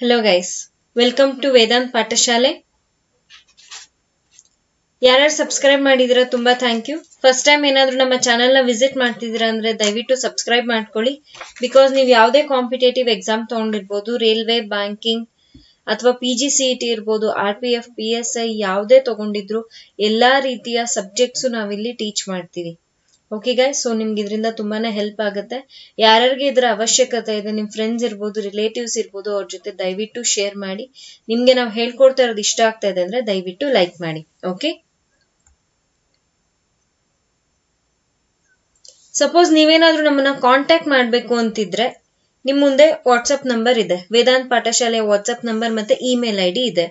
Hello guys welcome to Vedant Pathashale ಯಾರ್ಯಾರು subscribe ಮಾಡಿದಿರ ತುಂಬಾ thank you first time ಏನಾದ್ರೂ ನಮ್ಮ ಚಾನೆಲ್ನ ವಿಸಿಟ್ ಮಾಡ್ತಿದ್ದೀರಾ ಅಂದ್ರೆ ದಯವಿಟ್ಟು ಸಬ್ಸ್ಕ್ರೈಬ್ ಮಾಡ್ಕೊಳ್ಳಿ. ಬಿಕಾಸ್ ನೀವು ಯಾವುದೇ ಕಾಂಪಿಟೇಟಿವ್ ಎಕ್ಸಾಮ್ ತಗೊಂಡಿರ್ಬೋದು ರೈಲ್ವೆ ಬ್ಯಾಂಕಿಂಗ್ ಅಥವಾ ಪಿ ಜಿ ಸಿ ಟಿ ಇರ್ಬೋದು R P F P S I ಯಾವುದೇ ತಗೊಂಡಿದ್ರು, ಎಲ್ಲಾ ರೀತಿಯ ಸಬ್ಜೆಕ್ಟ್ಸ್ ನಾವಿಲ್ಲಿ ಟೀಚ್ ಮಾಡ್ತೀವಿ. ಓಕೆ ಗೈಸ್ ಸೊ ನಿಮ್ಗೆ ಇದರಿಂದ ತುಂಬಾನೇ ಹೆಲ್ಪ್ ಆಗುತ್ತೆ. ಯಾರ್ಯಾರಿಗೆ ಇದರ ಅವಶ್ಯಕತೆ ಇದೆ, ನಿಮ್ ಫ್ರೆಂಡ್ಸ್ ಇರ್ಬೋದು ರಿಲೇಟಿವ್ಸ್ ಇರ್ಬೋದು, ಅವ್ರ ಜೊತೆ ದಯವಿಟ್ಟು ಶೇರ್ ಮಾಡಿ. ನಿಮ್ಗೆ ನಾವು ಹೇಳ್ಕೊಡ್ತಾ ಇರೋದು ಇಷ್ಟ ಆಗ್ತಾ ಇದೆ ಅಂದ್ರೆ ದಯವಿಟ್ಟು ಲೈಕ್ ಮಾಡಿ. ಓಕೆ ಸಪೋಸ್ ನೀವೇನಾದ್ರೂ ನಮ್ಮನ್ನ ಕಾಂಟ್ಯಾಕ್ಟ್ ಮಾಡಬೇಕು ಅಂತಿದ್ರೆ, ನಿಮ್ ಮುಂದೆ ವಾಟ್ಸಪ್ ನಂಬರ್ ಇದೆ. ವೇದಾಂತ್ ಪಾಠಶಾಲೆಯ ವಾಟ್ಸ್ಆಪ್ ನಂಬರ್ ಮತ್ತೆ ಇಮೇಲ್ ಐ ಡಿ ಇದೆ.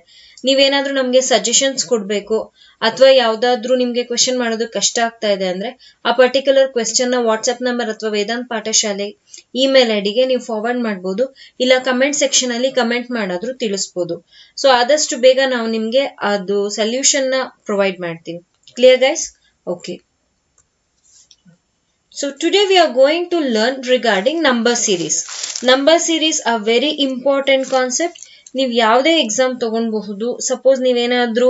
ನೀವೇನಾದ್ರೂ ನಮ್ಗೆ ಸಜೆಷನ್ಸ್ ಕೊಡ್ಬೇಕು ಅಥವಾ ಯಾವ್ದಾದ್ರು ನಿಮ್ಗೆ ಕ್ವೆಶನ್ ಮಾಡೋದು ಕಷ್ಟ ಆಗ್ತಾ ಇದೆ ಅಂದ್ರೆ ಆ ಪರ್ಟಿಕ್ಯುಲರ್ ಕ್ವೆಶನ್ನ ವಾಟ್ಸ್ಆಪ್ ನಂಬರ್ ಅಥವಾ ವೇದಾಂತ್ ಪಾಠಶಾಲೆ ಇಮೇಲ್ ಐಡಿಗೆ ಡಿಗೆ ನೀವು ಫಾರ್ವರ್ಡ್ ಮಾಡ್ಬೋದು. ಇಲ್ಲ ಕಮೆಂಟ್ ಸೆಕ್ಷನ್ ಅಲ್ಲಿ ಕಮೆಂಟ್ ಮಾಡಾದ್ರೂ ತಿಳಿಸ್ಬೋದು. ಸೊ ಆದಷ್ಟು ಬೇಗ ನಾವು ನಿಮ್ಗೆ ಅದು ಸೊಲ್ಯೂಷನ್ನ ಪ್ರೊವೈಡ್ ಮಾಡ್ತೀವಿ clear guys okay So, today we are going to learn regarding number series. Number series a very important concept. ನೀವು ಯಾವುದೇ ಎಕ್ಸಾಮ್ ತಗೊಳ್ಬಹುದು ಸಪೋಸ್ ನೀವೇನಾದ್ರೂ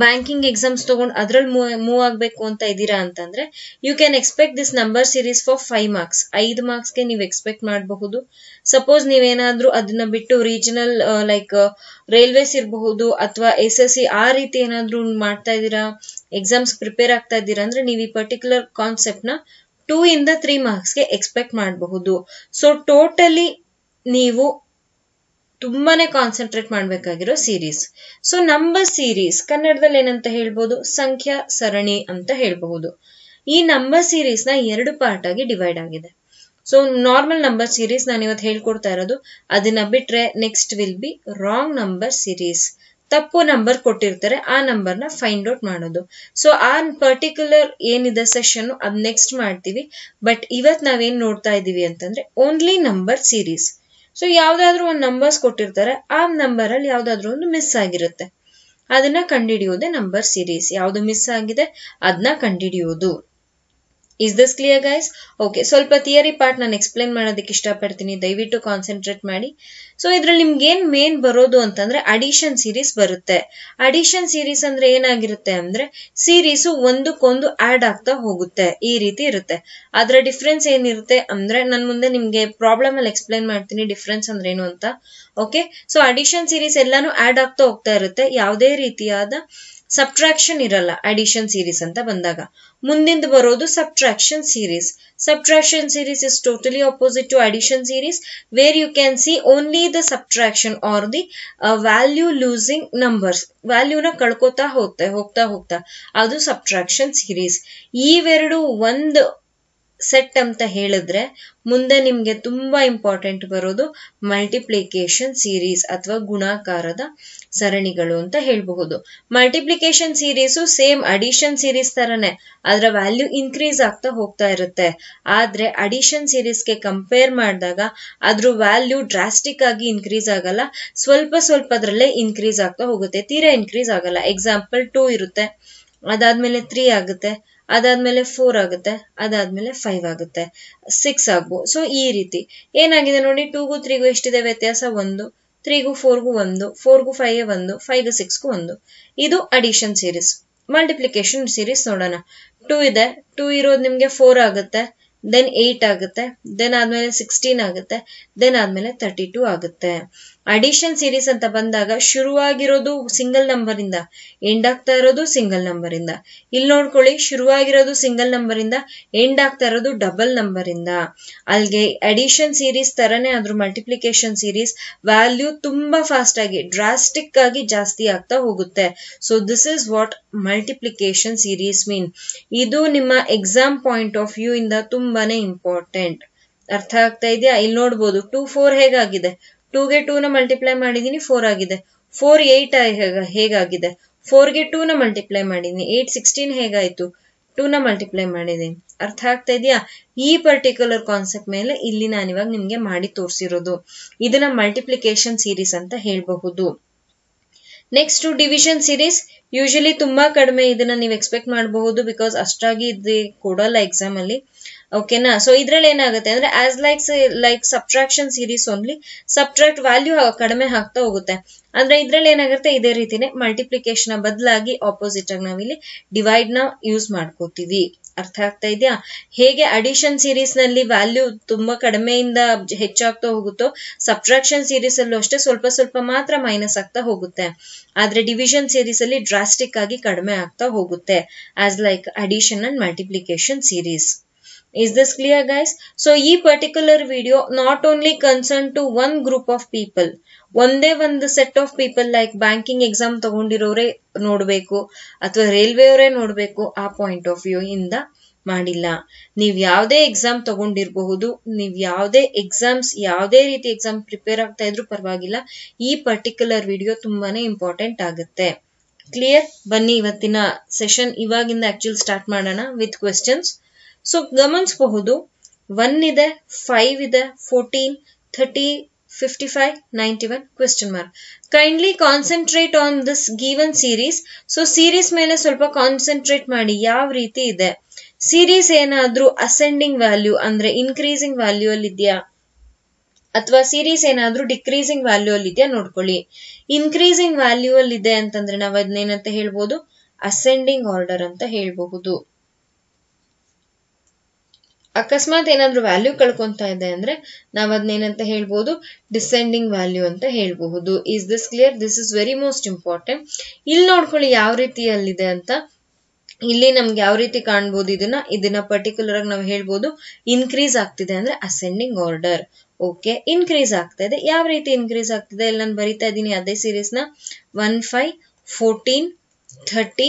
ಬ್ಯಾಂಕಿಂಗ್ ಎಕ್ಸಾಮ್ಸ್ ತಗೊಂಡು ಅದ್ರಲ್ಲಿ ಮೂವ್ ಆಗ್ಬೇಕು ಅಂತ ಇದ್ದೀರಾ ಅಂತಂದ್ರೆ you can expect this number series for five marks ಐದು ಮಾರ್ಕ್ಸ್ಗೆ ನೀವು ಎಕ್ಸ್ಪೆಕ್ಟ್ ಮಾಡಬಹುದು. ಸಪೋಸ್ ನೀವೇನಾದ್ರೂ ಅದನ್ನ ಬಿಟ್ಟು ರೀಜನಲ್ ಲೈಕ್ ರೈಲ್ವೇಸ್ ಇರಬಹುದು ಅಥವಾ ಎಸ್ ಎಸ್ ಸಿ ಆ ರೀತಿ ಏನಾದ್ರೂ ಮಾಡ್ತಾ ಇದ್ದೀರಾ ಎಕ್ಸಾಮ್ಸ್ ಪ್ರಿಪೇರ್ ಆಗ್ತಾ ಇದ್ದೀರಾ ಅಂದ್ರೆ ನೀವು ಈ ಪರ್ಟಿಕ್ಯುಲರ್ ಕಾನ್ಸೆಪ್ಟ್ನ ಟೂ ಇಂದ ತ್ರೀ ಮಾರ್ಕ್ಸ್ಗೆ ಎಕ್ಸ್ಪೆಕ್ಟ್ ಮಾಡಬಹುದು. ಸೊ ಟೋಟಲಿ ನೀವು ತುಂಬಾನೇ ಕಾನ್ಸಂಟ್ರೇಟ್ ಮಾಡಬೇಕಾಗಿರೋ ಸೀರೀಸ್ ಸೊ ನಂಬರ್ ಸೀರೀಸ್ ಕನ್ನಡದಲ್ಲಿ ಏನಂತ ಹೇಳ್ಬೋದು? ಸಂಖ್ಯಾ, ಸರಣಿ ಅಂತ ಹೇಳಬಹುದು. ಈ ನಂಬರ್ ಸೀರೀಸ್ನ ಎರಡು ಪಾರ್ಟ್ ಆಗಿ ಡಿವೈಡ್ ಆಗಿದೆ. ಸೊ ನಾರ್ಮಲ್ ನಂಬರ್ ಸೀರೀಸ್ ನಾನು ಇವತ್ತು ಹೇಳ್ಕೊಡ್ತಾ ಇರೋದು. ಅದನ್ನ ಬಿಟ್ರೆ next will be wrong number series ತಪ್ಪು ನಂಬರ್ ಕೊಟ್ಟಿರ್ತಾರೆ, ಆ ನಂಬರ್ನ ಫೈಂಡ್ ಔಟ್ ಮಾಡೋದು. ಸೊ ಆ ಪರ್ಟಿಕ್ಯುಲರ್ ಏನಿದೆ ಸೆಷನ್ ಅದ್ ನೆಕ್ಸ್ಟ್ ಮಾಡ್ತೀವಿ. ಬಟ್ ಇವತ್ ನಾವೇನ್ ನೋಡ್ತಾ ಇದೀವಿ ಅಂತಂದ್ರೆ ಓನ್ಲಿ ನಂಬರ್ ಸೀರೀಸ್ ಸೊ ಯಾವ್ದಾದ್ರು ಒಂದು ನಂಬರ್ಸ್ ಕೊಟ್ಟಿರ್ತಾರೆ, ಆ ನಂಬರ್ ಅಲ್ಲಿ ಯಾವ್ದಾದ್ರು ಒಂದು ಮಿಸ್ ಆಗಿರುತ್ತೆ. ಅದನ್ನ ಕಂಡಿಡಿಯೋದೆ ನಂಬರ್ ಸೀರೀಸ್ ಯಾವ್ದು ಮಿಸ್ ಆಗಿದೆ ಅದನ್ನ ಕಂಡಿಡಿಯೋದು is this clear guys okay ಸ್ವಲ್ಪ ಥಿಯರಿ ಪಾರ್ಟ್ ನಾನು ಎಕ್ಸ್ಪ್ಲೈನ್ ಮಾಡೋದಕ್ಕೆ ಇಷ್ಟಪಡ್ತೀನಿ. ದಯವಿಟ್ಟು ಕಾನ್ಸಂಟ್ರೇಟ್ ಮಾಡಿ. ಸೊ ಇದ್ರಲ್ಲಿ ನಿಮ್ಗೆ ಏನ್ ಮೇನ್ ಬರೋದು ಅಂತಂದ್ರೆ ಅಡಿಷನ್ ಸೀರೀಸ್ ಬರುತ್ತೆ. ಅಡಿಷನ್ ಸೀರೀಸ್ ಅಂದ್ರೆ ಏನಾಗಿರುತ್ತೆ ಅಂದ್ರೆ ಸೀರೀಸ್ ಒಂದಕ್ಕೊಂದು ಆಡ್ ಆಗ್ತಾ ಹೋಗುತ್ತೆ. ಈ ರೀತಿ ಇರುತ್ತೆ. ಅದರ ಡಿಫ್ರೆನ್ಸ್ ಏನಿರುತ್ತೆ ಅಂದ್ರೆ ನನ್ನ ಮುಂದೆ ನಿಮ್ಗೆ ಪ್ರಾಬ್ಲಮ್ ಅಲ್ಲಿ ಎಕ್ಸ್ಪ್ಲೈನ್ ಮಾಡ್ತೀನಿ ಡಿಫ್ರೆನ್ಸ್ ಅಂದ್ರೆ ಏನು ಅಂತ. ಓಕೆ ಸೊ ಅಡಿಷನ್ ಸೀರೀಸ್ ಎಲ್ಲಾನು ಆಡ್ ಆಗ್ತಾ ಹೋಗ್ತಾ ಇರುತ್ತೆ. ಯಾವುದೇ ರೀತಿಯಾದ ಸಬ್ಟ್ರಾಕ್ಷನ್ ಇರಲ್ಲ ಅಡಿಷನ್ ಸೀರೀಸ್ ಅಂತ ಬಂದಾಗ. ಮುಂದಿಂದ ಬರೋದು subtraction series subtraction series is totally opposite to addition series where you can see only the subtraction are the value losing numbers ವ್ಯಾಲ್ಯೂನ ಕಳ್ಕೊತಾ ಹೋಗ್ತಾ ಹೋಗ್ತಾ ಹೋಗ್ತಾ. ಅದು ಸಬ್ಟ್ರಾಕ್ಷನ್ ಸೀರೀಸ್ ಇವೆರಡು ಒಂದು ಸೆಟ್ ಅಂತ ಹೇಳಿದ್ರೆ ಮುಂದೆ ನಿಮ್ಗೆ ತುಂಬಾ ಇಂಪಾರ್ಟೆಂಟ್ ಬರೋದು ಮಲ್ಟಿಪ್ಲಿಕೇಶನ್ ಸೀರೀಸ್ ಅಥವಾ ಗುಣಾಕಾರದ ಸರಣಿಗಳು ಅಂತ ಹೇಳಬಹುದು. Multiplication series same addition series ತರನೇ ಅದರ ವ್ಯಾಲ್ಯೂ ಇನ್ಕ್ರೀಸ್ ಆಗ್ತಾ ಹೋಗ್ತಾ ಇರುತ್ತೆ. ಆದ್ರೆ ಅಡಿಷನ್ ಸೀರೀಸ್ಗೆ ಕಂಪೇರ್ ಮಾಡಿದಾಗ ಅದ್ರ ವ್ಯಾಲ್ಯೂ ಡ್ರಾಸ್ಟಿಕ್ ಆಗಿ ಇನ್ಕ್ರೀಸ್ ಆಗಲ್ಲ, ಸ್ವಲ್ಪ ಸ್ವಲ್ಪ ಅದರಲ್ಲೇ ಇನ್ಕ್ರೀಸ್ ಆಗ್ತಾ ಹೋಗುತ್ತೆ, ತೀರಾ ಇನ್ಕ್ರೀಸ್ ಆಗಲ್ಲ. ಎಕ್ಸಾಂಪಲ್ ಟೂ ಇರುತ್ತೆ, ಅದಾದ್ಮೇಲೆ ತ್ರೀ ಆಗುತ್ತೆ ಅದಾದ್ಮೇಲೆ ಫೋರ್ ಆಗುತ್ತೆ, ಅದಾದ್ಮೇಲೆ ಫೈವ್ ಆಗುತ್ತೆ ಸಿಕ್ಸ್ ಆಗ್ಬೋದು ಸೊ ಈ ರೀತಿ. ಏನಾಗಿದೆ ನೋಡಿ ಟೂಗೂ ತ್ರೀಗೂ ಎಷ್ಟಿದೆ ವ್ಯತ್ಯಾಸ? ಒಂದು. ತ್ರೀಗೂ ಫೋರ್ಗೂ ಒಂದು. ಫೋರ್ಗೂ ಫೈವ್ ಒಂದು. ಫೈವ್ಗೂ ಸಿಕ್ಸ್ಗೂ ಒಂದು. ಇದು ಅಡಿಷನ್ ಸೀರೀಸ್ ಮಲ್ಟಿಪ್ಲಿಕೇಶನ್ ಸೀರೀಸ್ ನೋಡೋಣ. ಟೂ ಇದೆ. ಟೂ ಇರೋದು ನಿಮಗೆ ಫೋರ್ ಆಗುತ್ತೆ. ದೆನ್ ಏಯ್ಟ್ ಆಗುತ್ತೆ. ದೆನ್ ಆದ್ಮೇಲೆ ಸಿಕ್ಸ್ಟೀನ್ ಆಗುತ್ತೆ. ದೆನ್ ಆದ್ಮೇಲೆ ತರ್ಟಿ ಟೂ ಆಗುತ್ತೆ. ಅಡಿಷನ್ ಸೀರೀಸ್ ಅಂತ ಬಂದಾಗ ಶುರುವಾಗಿರೋದು ಸಿಂಗಲ್ ನಂಬರ್ ಇಂದ ಎಂಡ್ ಆಗ್ತಾ ಇರೋದು ಸಿಂಗಲ್ ನಂಬರ್ ಇಂದ. ಇಲ್ಲಿ ನೋಡ್ಕೊಳ್ಳಿ, ಶುರುವಾಗಿರೋದು ಸಿಂಗಲ್ ನಂಬರ್ ಇಂದ ಎಂಡ್ ಆಗ್ತಾ ಇರೋದು ಡಬಲ್ ನಂಬರ್ ಇಂದ. ಅಲ್ಲಿಗೆ ಅಡಿಷನ್ ಸೀರೀಸ್ ತರನೇ ಆದ್ರೂ ಮಲ್ಟಿಪ್ಲಿಕೇಶನ್ ಸೀರೀಸ್ ವ್ಯಾಲ್ಯೂ ತುಂಬಾ ಫಾಸ್ಟ್ ಆಗಿ ಡ್ರಾಸ್ಟಿಕ್ ಆಗಿ ಜಾಸ್ತಿ ಆಗ್ತಾ ಹೋಗುತ್ತೆ. So this is what multiplication series mean ಇದು ನಿಮ್ಮ ಎಕ್ಸಾಮ್ ಪಾಯಿಂಟ್ ಆಫ್ ವ್ಯೂ ಇಂದ ತುಂಬಾನೇ ಇಂಪಾರ್ಟೆಂಟ್ ಅರ್ಥ ಆಗ್ತಾ ಇದೆಯಾ? ಇಲ್ಲಿ ನೋಡ್ಬೋದು ಟೂ ಫೋರ್ ಹೇಗಾಗಿದೆ? ಟೂಗೆ ನ ಮಲ್ಟಿಪ್ಲೈ ಮಾಡಿದೀನಿ ಫೋರ್ ಆಗಿದೆ. ಫೋರ್ ಏಟ್ ಹೇಗಾಗಿದೆ? ಫೋರ್ಗೆ ನ ಮಲ್ಟಿಪ್ಲೈ ಮಾಡಿದ್ದೀನಿ ಏಟ್ ಸಿಕ್ಸ್ಟೀನ್ ಹೇಗಾಯ್ತು? ಟೂನ ಮಲ್ಟಿಪ್ಲೈ ಮಾಡಿದೀನಿ. ಅರ್ಥ ಆಗ್ತಾ ಇದೆಯಾ? ಈ ಪರ್ಟಿಕ್ಯುಲರ್ ಕಾನ್ಸೆಪ್ಟ್ ಮೇಲೆ ಇಲ್ಲಿ ನಾನಿವಾಗ ನಿಮ್ಗೆ ಮಾಡಿ ತೋರಿಸಿರೋದು. ಇದನ್ನ ಮಲ್ಟಿಪ್ಲಿಕೇಶನ್ ಸೀರೀಸ್ ಅಂತ ಹೇಳಬಹುದು. ನೆಕ್ಸ್ಟ್ ಡಿವಿಷನ್ ಸೀರೀಸ್ ಯೂಶಲಿ ತುಂಬಾ ಕಡಿಮೆ ಇದನ್ನ ನೀವು ಎಕ್ಸ್ಪೆಕ್ಟ್ ಮಾಡಬಹುದು ಬಿಕಾಸ್ ಅಷ್ಟಾಗಿ ಇದು ಕೊಡಲ್ಲ ಎಕ್ಸಾಮ್ ಅಲ್ಲಿ. ಓಕೆನಾ ಸೊ ಇದ್ರಲ್ಲಿ ಏನಾಗುತ್ತೆ ಅಂದ್ರೆ as like like subtraction series only subtract value ಕಡಿಮೆ ಆಗ್ತಾ ಹೋಗುತ್ತೆ. ಅಂದ್ರೆ, ಇದ್ರಲ್ಲಿ ಏನಾಗುತ್ತೆ, ಇದೇ ರೀತಿನೇ ಮಲ್ಟಿಪ್ಲಿಕೇಶನ್ ಬದಲಾಗಿ ಆಪೋಸಿಟ್ ಆಗಿ ನಾವಿಲ್ಲಿ ಡಿವೈಡ್ನ ಯೂಸ್ ಮಾಡ್ಕೋತೀವಿ. ಅರ್ಥ ಆಗ್ತಾ ಇದೆಯಾ? ಹೇಗೆ ಅಡಿಷನ್ ಸೀರೀಸ್ನಲ್ಲಿ ವ್ಯಾಲ್ಯೂ ತುಂಬಾ ಕಡಿಮೆಯಿಂದ ಹೆಚ್ಚಾಗ್ತಾ ಹೋಗುತ್ತೋ ಸಬ್ಟ್ರಾಕ್ಷನ್ ಸೀರೀಸ್ ಅಲ್ಲೂ ಅಷ್ಟೇ ಸ್ವಲ್ಪ ಸ್ವಲ್ಪ ಮಾತ್ರ ಮೈನಸ್ ಆಗ್ತಾ ಹೋಗುತ್ತೆ. ಆದ್ರೆ ಡಿವಿಷನ್ ಸೀರೀಸ್ ಅಲ್ಲಿ ಡ್ರಾಸ್ಟಿಕ್ ಆಗಿ ಕಡಿಮೆ ಆಗ್ತಾ ಹೋಗುತ್ತೆ as like addition and multiplication series is this clear, guys? So, ಈ particular video not only concern to one group of people ಒಂದೇ ಒಂದು set of people like banking exam ತಗೊಂಡಿರೋರೇ ನೋಡ್ಬೇಕು, ಅಥವಾ ರೈಲ್ವೆ ಅವರೇ ನೋಡ್ಬೇಕು ಆ ಪಾಯಿಂಟ್ ಆಫ್ ವ್ಯೂ ಇಂದ ಮಾಡಿಲ್ಲ. ನೀವ್ ಯಾವ್ದೇ ಎಕ್ಸಾಮ್ ತಗೊಂಡಿರಬಹುದು, ನೀವ್ ಯಾವ್ದೇ ಎಕ್ಸಾಮ್ಸ್ ಯಾವ್ದೇ ರೀತಿ ಎಕ್ಸಾಮ್ ಪ್ರಿಪೇರ್ ಆಗ್ತಾ ಇದ್ರು ಪರವಾಗಿಲ್ಲ, ಈ ಪರ್ಟಿಕ್ಯುಲರ್ ವಿಡಿಯೋ ತುಂಬಾನೇ ಇಂಪಾರ್ಟೆಂಟ್ ಆಗುತ್ತೆ. ಕ್ಲಿಯರ್ ಬನ್ನಿ ಇವತ್ತಿನ ಸೆಷನ್ ಇವಾಗಿಂದ ಆಕ್ಚುಲ್ ಸ್ಟಾರ್ಟ್ ಮಾಡೋಣ ವಿತ್ ಕ್ವೆಶನ್ಸ್ ಸೊ ಗಮನಿಸಬಹುದು ಒನ್ ಇದೆ ಫೈವ್ ಇದೆ fourteen thirty fifty five ninety one question mark kindly concentrate on this given series so series ಮೇಲೆ ಸ್ವಲ್ಪ ಕಾನ್ಸಂಟ್ರೇಟ್ ಮಾಡಿ, ಯಾವ ರೀತಿ ಇದೆ? ಸೀರೀಸ್ ಏನಾದ್ರೂ ಅಸೆಂಡಿಂಗ್ ವ್ಯಾಲ್ಯೂ ಅಂದ್ರೆ ಇನ್ಕ್ರೀಸಿಂಗ್ ವ್ಯಾಲ್ಯೂ ಅಲ್ಲಿ ಇದೆಯಾ? ಅಥವಾ ಸೀರೀಸ್ ಏನಾದ್ರೂ ಡಿಕ್ರೀಸಿಂಗ್ ವ್ಯಾಲ್ಯೂ ಅಲ್ಲಿ ಇದೆಯಾ? ನೋಡ್ಕೊಳ್ಳಿ. ಇನ್ಕ್ರೀಸಿಂಗ್ ವ್ಯಾಲ್ಯೂ ಅಲ್ಲಿ ಇದೆ ಅಂತಂದ್ರೆ ನಾವ್ ಅದನ್ನೇನಂತ ಹೇಳ್ಬೋದು? ಅಸೆಂಡಿಂಗ್ ಆರ್ಡರ್ ಅಂತ ಹೇಳ್ಬಹುದು. ಅಕಸ್ಮಾತ್ ಏನಾದರೂ ವ್ಯಾಲ್ಯೂ ಕಳ್ಕೊತಾ ಇದೆ ಅಂದ್ರೆ ನಾವ್ ಅದನ್ನೇನಂತ ಹೇಳ್ಬೋದು? ಡಿಸೆಂಡಿಂಗ್ ವ್ಯಾಲ್ಯೂ ಅಂತ ಹೇಳಬಹುದು. Is this clear this is very most important ಇಲ್ಲಿ ನೋಡ್ಕೊಳ್ಳಿ ಯಾವ ರೀತಿಯಲ್ಲಿದೆ ಅಂತ. ಇಲ್ಲಿ ನಮ್ಗೆ ಯಾವ ರೀತಿ ಕಾಣ್ಬೋದು ಇದನ್ನ? ಇದನ್ನ ಪರ್ಟಿಕ್ಯುಲರ್ ಆಗಿ ನಾವು ಹೇಳ್ಬೋದು. ಇನ್ಕ್ರೀಸ್ ಆಗ್ತಿದೆ ಅಂದ್ರೆ ಅಸೆಂಡಿಂಗ್ ಆರ್ಡರ್ ಓಕೆ ಇನ್ಕ್ರೀಸ್ ಆಗ್ತಾ ಇದೆ. ಯಾವ ರೀತಿ ಇನ್ಕ್ರೀಸ್ ಆಗ್ತಿದೆ? ಇಲ್ಲಿ ನಾನು ಬರಿತಾ ಇದ್ದೀನಿ ಅದೇ ಸೀರೀಸ್ನ one five fourteen thirty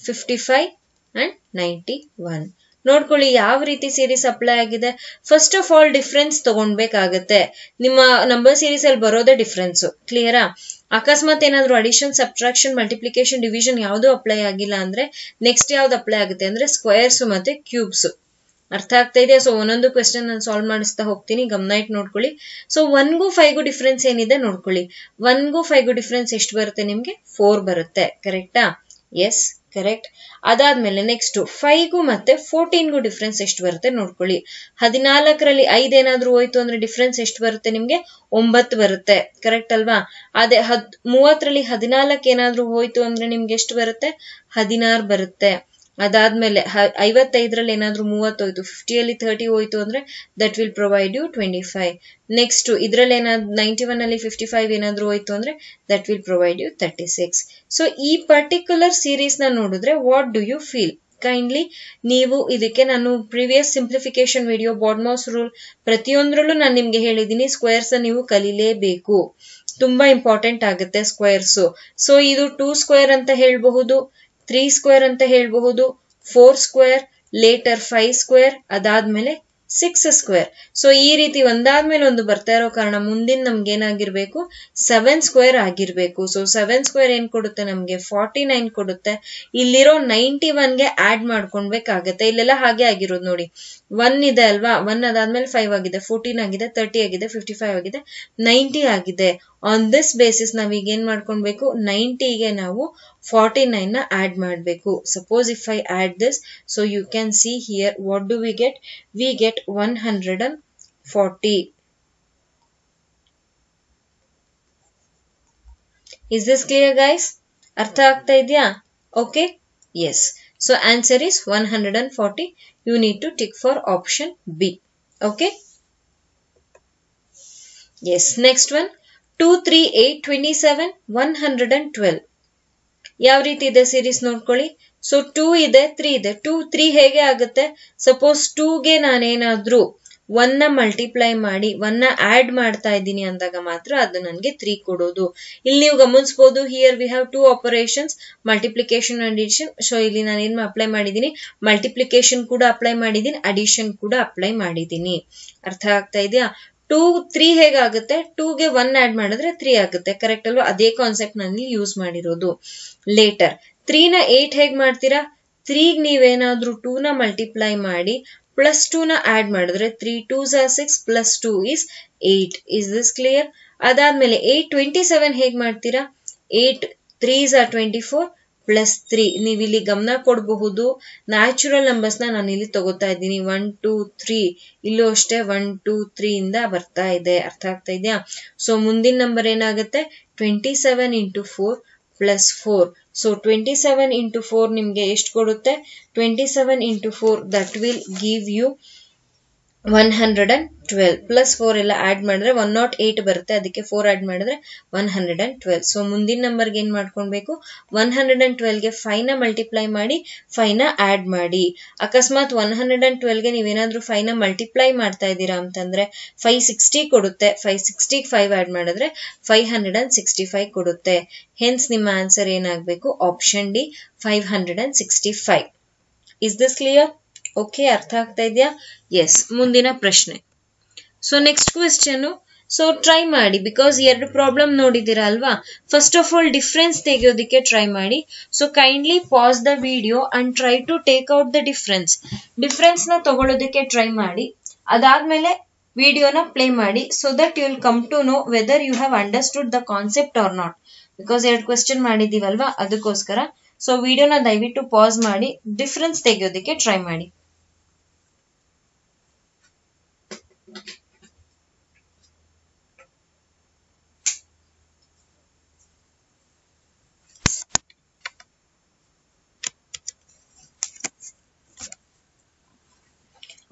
fifty five and ninety one ನೋಡ್ಕೊಳ್ಳಿ, ಯಾವ ರೀತಿ ಸೀರೀಸ್ ಅಪ್ಲೈ ಆಗಿದೆ. ಫಸ್ಟ್ ಆಫ್ ಆಲ್ ಡಿಫ್ರೆನ್ಸ್ ತಗೊಂಡ್ಬೇಕಾಗತ್ತೆ. ನಿಮ್ಮ ನಂಬರ್ ಸೀರೀಸ್ ಅಲ್ಲಿ ಬರೋದೇ ಡಿಫ್ರೆನ್ಸ್ ಕ್ಲಿಯರಾ ಅಕಸ್ಮಾತ್ ಏನಾದ್ರು ಅಡಿಷನ್ ಸಬ್ಟ್ರಾಕ್ಷನ್ ಮಲ್ಟಿಪ್ಲಿಕೇಶನ್ ಡಿವಿಷನ್ ಯಾವುದು ಅಪ್ಲೈ ಆಗಿಲ್ಲ ಅಂದ್ರೆ ನೆಕ್ಸ್ಟ್ ಯಾವ್ದು ಅಪ್ಲೈ ಆಗುತ್ತೆ ಅಂದ್ರೆ ಸ್ಕ್ವೇರ್ಸ್ ಮತ್ತೆ ಕ್ಯೂಬ್ಸ್ ಅರ್ಥ ಆಗ್ತಾ ಇದೆಯಾ? ಸೊ ಒಂದೊಂದು ಕ್ವೆಶನ್ ನಾನು ಸಾಲ್ವ್ ಮಾಡಿಸ್ತಾ ಹೋಗ್ತೀನಿ. ಗಮನ ಇಟ್ಟು ನೋಡ್ಕೊಳ್ಳಿ. ಸೊ ಒನ್ಗೂ ಫೈವ್ಗೂ ಡಿಫ್ರೆನ್ಸ್ ಏನಿದೆ ನೋಡ್ಕೊಳ್ಳಿ. ಒನ್ಗೂ ಫೈವ್ಗೂ ಡಿಫ್ರೆನ್ಸ್ ಎಷ್ಟು ಬರುತ್ತೆ ನಿಮ್ಗೆ? ಫೋರ್ ಬರುತ್ತೆ. ಕರೆಕ್ಟಾ ಎಸ್ ಕರೆಕ್ಟ್ ಅದಾದ್ಮೇಲೆ ನೆಕ್ಸ್ಟ್ ಫೈವ್ಗೂ ಮತ್ತೆ ಫೋರ್ಟೀನ್ಗೂ ಡಿಫ್ರೆನ್ಸ್ ಎಷ್ಟು ಬರುತ್ತೆ ನೋಡ್ಕೊಳ್ಳಿ. ಹದಿನಾಲ್ಕರಲ್ಲಿ ಐದ್ ಏನಾದ್ರೂ ಹೋಯ್ತು ಅಂದ್ರೆ ಡಿಫ್ರೆನ್ಸ್ ಎಷ್ಟು ಬರುತ್ತೆ ನಿಮ್ಗೆ? ಒಂಬತ್ತು ಬರುತ್ತೆ. ಕರೆಕ್ಟ್ ಅಲ್ವಾ? ಅದೇ ಹದ್, ಮೂವತ್ತರಲ್ಲಿ ಹದಿನಾಲ್ಕು ಏನಾದ್ರೂ ಹೋಯ್ತು ಅಂದ್ರೆ ನಿಮ್ಗೆ ಎಷ್ಟು ಬರುತ್ತೆ? ಹದಿನಾರು ಬರುತ್ತೆ. ಅದಾದ್ಮೇಲೆ ಐವತ್ತೈದರಲ್ಲಿ ಏನಾದರೂ ಮೂವತ್ತು ಹೋಯ್ತು ಫಿಫ್ಟಿಯಲ್ಲಿ ಥರ್ಟಿ ಹೋಯ್ತು ಅಂದ್ರೆ that will provide you twenty five next ಇದ್ರಲ್ಲಿ ಏನಾದ್ರು ನೈಂಟಿ ಒನ್ ಅಲ್ಲಿ ಫಿಫ್ಟಿ ಫೈವ್ ಏನಾದ್ರು ಹೋಯ್ತು ಅಂದ್ರೆ that will provide you thirty six so ಈ ಪರ್ಟಿಕ್ಯುಲರ್ ಸೀರೀಸ್ನ ನೋಡಿದ್ರೆ what do you feel kindly ನೀವು ಇದಕ್ಕೆ ನಾನು previous simplification video BODMAS rule ಪ್ರತಿಯೊಂದ್ರಲ್ಲೂ ನಾನು ನಿಮ್ಗೆ ಹೇಳಿದೀನಿ ಸ್ಕ್ವೇರ್ಸ್ ನೀವು ಕಲಿಲೇಬೇಕು. ತುಂಬಾ ಇಂಪಾರ್ಟೆಂಟ್ ಆಗುತ್ತೆ ಸ್ಕ್ವೇರ್ಸ್ ಸೊ ಇದು ಟೂ ಸ್ಕ್ವೇರ್ ಅಂತ ಹೇಳಬಹುದು. ತ್ರೀ ಸ್ಕ್ವೇರ್ ಅಂತ ಹೇಳಬಹುದು, four square later five square, ಅದಾದ್ಮೇಲೆ ಸಿಕ್ಸ್ ಸ್ಕ್ವೇರ್. ಸೊ ಈ ರೀತಿ ಒಂದಾದ್ಮೇಲೆ ಒಂದು ಬರ್ತಾ ಇರೋ ಕಾರಣ ಮುಂದಿನ ನಮ್ಗೆ ಏನಾಗಿರ್ಬೇಕು? ಸೆವೆನ್ ಸ್ಕ್ವೇರ್ ಆಗಿರ್ಬೇಕು. ಸೊ ಸೆವೆನ್ ಸ್ಕ್ವೇರ್ ಏನ್ ಕೊಡುತ್ತೆ ನಮ್ಗೆ? ಫಾರ್ಟಿ ನೈನ್ ಕೊಡುತ್ತೆ. ಇಲ್ಲಿರೋ ನೈಂಟಿ ಒನ್ಗೆ ಆಡ್ ಮಾಡ್ಕೊಳ್ಬೇಕಾಗತ್ತೆ. ಇಲ್ಲೆಲ್ಲ ಹಾಗೆ ಆಗಿರೋದು ನೋಡಿ. ಒನ್ ಇದೆ ಅಲ್ವಾ? ಒನ್ ಅದಾದ್ಮೇಲೆ ಫೈವ್ ಆಗಿದೆ. ಫೋರ್ಟೀನ್ ಆಗಿದೆ. ತರ್ಟಿ ಆಗಿದೆ. ಫಿಫ್ಟಿ ಫೈವ್ ಆಗಿದೆ. ನೈಂಟಿ ಆಗಿದೆ. ಆನ್ ದಿಸ್ ಬೇಸಿಸ್ ನಾವ್ ಈಗ ಏನ್ ಮಾಡ್ಕೊಳ್ಬೇಕು? ನೈಂಟಿಗೆ ನಾವು ಫಾರ್ಟಿ ನೈನ್ನ ಆಡ್ ಮಾಡಬೇಕು. Suppose if I add this so you can see here what do we get we get one hundred and forty is this clear guys ಅರ್ಥ ಆಗ್ತಾ ಇದೆಯಾ? Okay yes so answer is one hundred and forty you need to tick for option B okay yes next one two three eight twenty seven one hundred and twelve ಯಾವ ರೀತಿ ಇದೆ series ನೋಡ್ಕೊಳ್ಳಿ. So two ಇದೆ three ಇದೆ. Two three ಹೇಗೆ ಆಗುತ್ತೆ? Suppose ಟೂಗೆ ನಾನೇನಾದ್ರೂ ಒನ್ನ multiply ಮಾಡಿ ಒನ್ನ ಆಡ್ ಮಾಡ್ತಾ ಇದ್ದೀನಿ ಅಂದಾಗ ಮಾತ್ರ ಅದು ನನಗೆ ತ್ರೀ ಕೊಡೋದು. ಇಲ್ಲಿ ನೀವು ಗಮನಿಸಬಹುದು here we have two operations multiplication and addition so ಇಲ್ಲಿ ನಾನು ಏನ್ ಅಪ್ಲೈ ಮಾಡಿದ್ದೀನಿ? ಮಲ್ಟಿಪ್ಲಿಕೇಶನ್ ಕೂಡ ಅಪ್ಲೈ ಮಾಡಿದ್ದೀನಿ ಅಡಿಷನ್ ಕೂಡ ಅಪ್ಲೈ ಮಾಡಿದ್ದೀನಿ. ಅರ್ಥ ಆಗ್ತಾ ಇದೆಯಾ? ಟೂ, ತ್ರೀ ಹೇಗಾಗುತ್ತೆ? ಟೂಗೆ ಒನ್ ಆಡ್ ಮಾಡಿದ್ರೆ ತ್ರೀ ಆಗುತ್ತೆ. ಕರೆಕ್ಟ್ ಅಲ್ವಾ? ಅದೇ ಕಾನ್ಸೆಪ್ಟ್ನಲ್ಲಿ ಯೂಸ್ ಮಾಡಿರೋದು. ಲೇಟರ್ ತ್ರೀನ ಏಟ್ ಹೇಗ್ ಮಾಡ್ತೀರಾ? ತ್ರೀಗ್ ನೀವೇನಾದ್ರೂ ಟೂ ನ ಮಲ್ಟಿಪ್ಲೈ ಮಾಡಿ ಪ್ಲಸ್ ಟೂ ನ ಆಡ್ ಮಾಡಿದ್ರೆ three two are six plus two is eight is this clear ಅದಾದ್ಮೇಲೆ ಏಟ್ ಟ್ವೆಂಟಿ ಸೆವೆನ್ ಹೇಗ್ ಮಾಡ್ತೀರಾ? Eight threes are twenty four plus three ನೀವು ಇಲ್ಲಿ ಗಮನ ಕೊಡಬಹುದು. ನ್ಯಾಚುರಲ್ ನಂಬರ್ಸ್ನ ನಾನು ಇಲ್ಲಿ ತಗೋತಾ ಇದ್ದೀನಿ. ಒನ್ ಟೂ ತ್ರೀ ಇಲ್ಲೂ ಅಷ್ಟೇ ಒನ್ ಟೂ ತ್ರೀ ಇಂದ ಬರ್ತಾ ಇದೆ. ಅರ್ಥ ಆಗ್ತಾ ಇದೆಯಾ? ಸೊ ಮುಂದಿನ ನಂಬರ್ ಏನಾಗುತ್ತೆ? Twenty seven into four plus four so twenty seven into four ನಿಮಗೆ ಎಷ್ಟು ಕೊಡುತ್ತೆ? Twenty seven into four that will give you one hundred and twelve plus four ಎಲ್ಲ ಆಡ್ ಮಾಡಿದ್ರೆ ಒನ್ ನಾಟ್ ಏಯ್ಟ್ ಬರುತ್ತೆ. ಅದಕ್ಕೆ four add ಮಾಡಿದ್ರೆ one hundred and twelve so ಮುಂದಿನ ನಂಬರ್ಗೆ ಏನು ಮಾಡ್ಕೊಳ್ಬೇಕು? ಒನ್ ಹಂಡ್ರೆಡ್ ಆ್ಯಂಡ್ ಟ್ವೆಲ್ಗೆ ಫೈವ್ನ ಮಲ್ಟಿಪ್ಲೈ ಮಾಡಿ ಫೈವ್ನ ಆ್ಯಡ್ ಮಾಡಿ. ಅಕಸ್ಮಾತ್ ಒನ್ ಹಂಡ್ರೆಡ್ ಆ್ಯಂಡ್ ಟ್ವೆಲ್ಗೆ ನೀವೇನಾದರೂ ಫೈವ್ನ ಮಲ್ಟಿಪ್ಲೈ ಮಾಡ್ತಾ ಇದ್ದೀರಾ ಅಂತಂದರೆ ಫೈವ್ ಸಿಕ್ಸ್ಟಿ ಕೊಡುತ್ತೆ. ಫೈವ್ ಸಿಕ್ಸ್ಟಿಗೆ ಫೈವ್ ಆ್ಯಡ್ ಮಾಡಿದ್ರೆ five hundred and sixty five ಕೊಡುತ್ತೆ. ಹೆನ್ಸ್ ನಿಮ್ಮ ಆನ್ಸರ್ ಏನಾಗಬೇಕು? Option D five hundred and sixty five is this clear okay, ಅರ್ಥ ಆಗ್ತಾ ಇದೆಯಾ? ಎಸ್ ಮುಂದಿನ ಪ್ರಶ್ನೆ. So next question so try ಮಾಡಿ ಬಿಕಾಸ್ ಎರಡು ಪ್ರಾಬ್ಲಮ್ ನೋಡಿದ್ದೀರಾ ಅಲ್ವಾ? ಫಸ್ಟ್ ಆಫ್ ಆಲ್ ಡಿಫ್ರೆನ್ಸ್ ತೆಗೆಯೋದಕ್ಕೆ ಟ್ರೈ ಮಾಡಿ. So kindly pause the video and try to take out the difference ಡಿಫ್ರೆನ್ಸ್ನ ತಗೊಳ್ಳೋದಕ್ಕೆ ಟ್ರೈ ಮಾಡಿ. ಅದಾದ್ಮೇಲೆ ವಿಡಿಯೋನ ಪ್ಲೇ ಮಾಡಿ so that you will come to know whether you have understood the concept or not because ಎರಡು question ಮಾಡಿದ್ದೀವಲ್ವಾ? ಅದಕ್ಕೋಸ್ಕರ. So ವಿಡಿಯೋನ ದಯವಿಟ್ಟು ಪಾಸ್ ಮಾಡಿ ಡಿಫ್ರೆನ್ಸ್ ತೆಗೆಯೋದಕ್ಕೆ ಟ್ರೈ ಮಾಡಿ.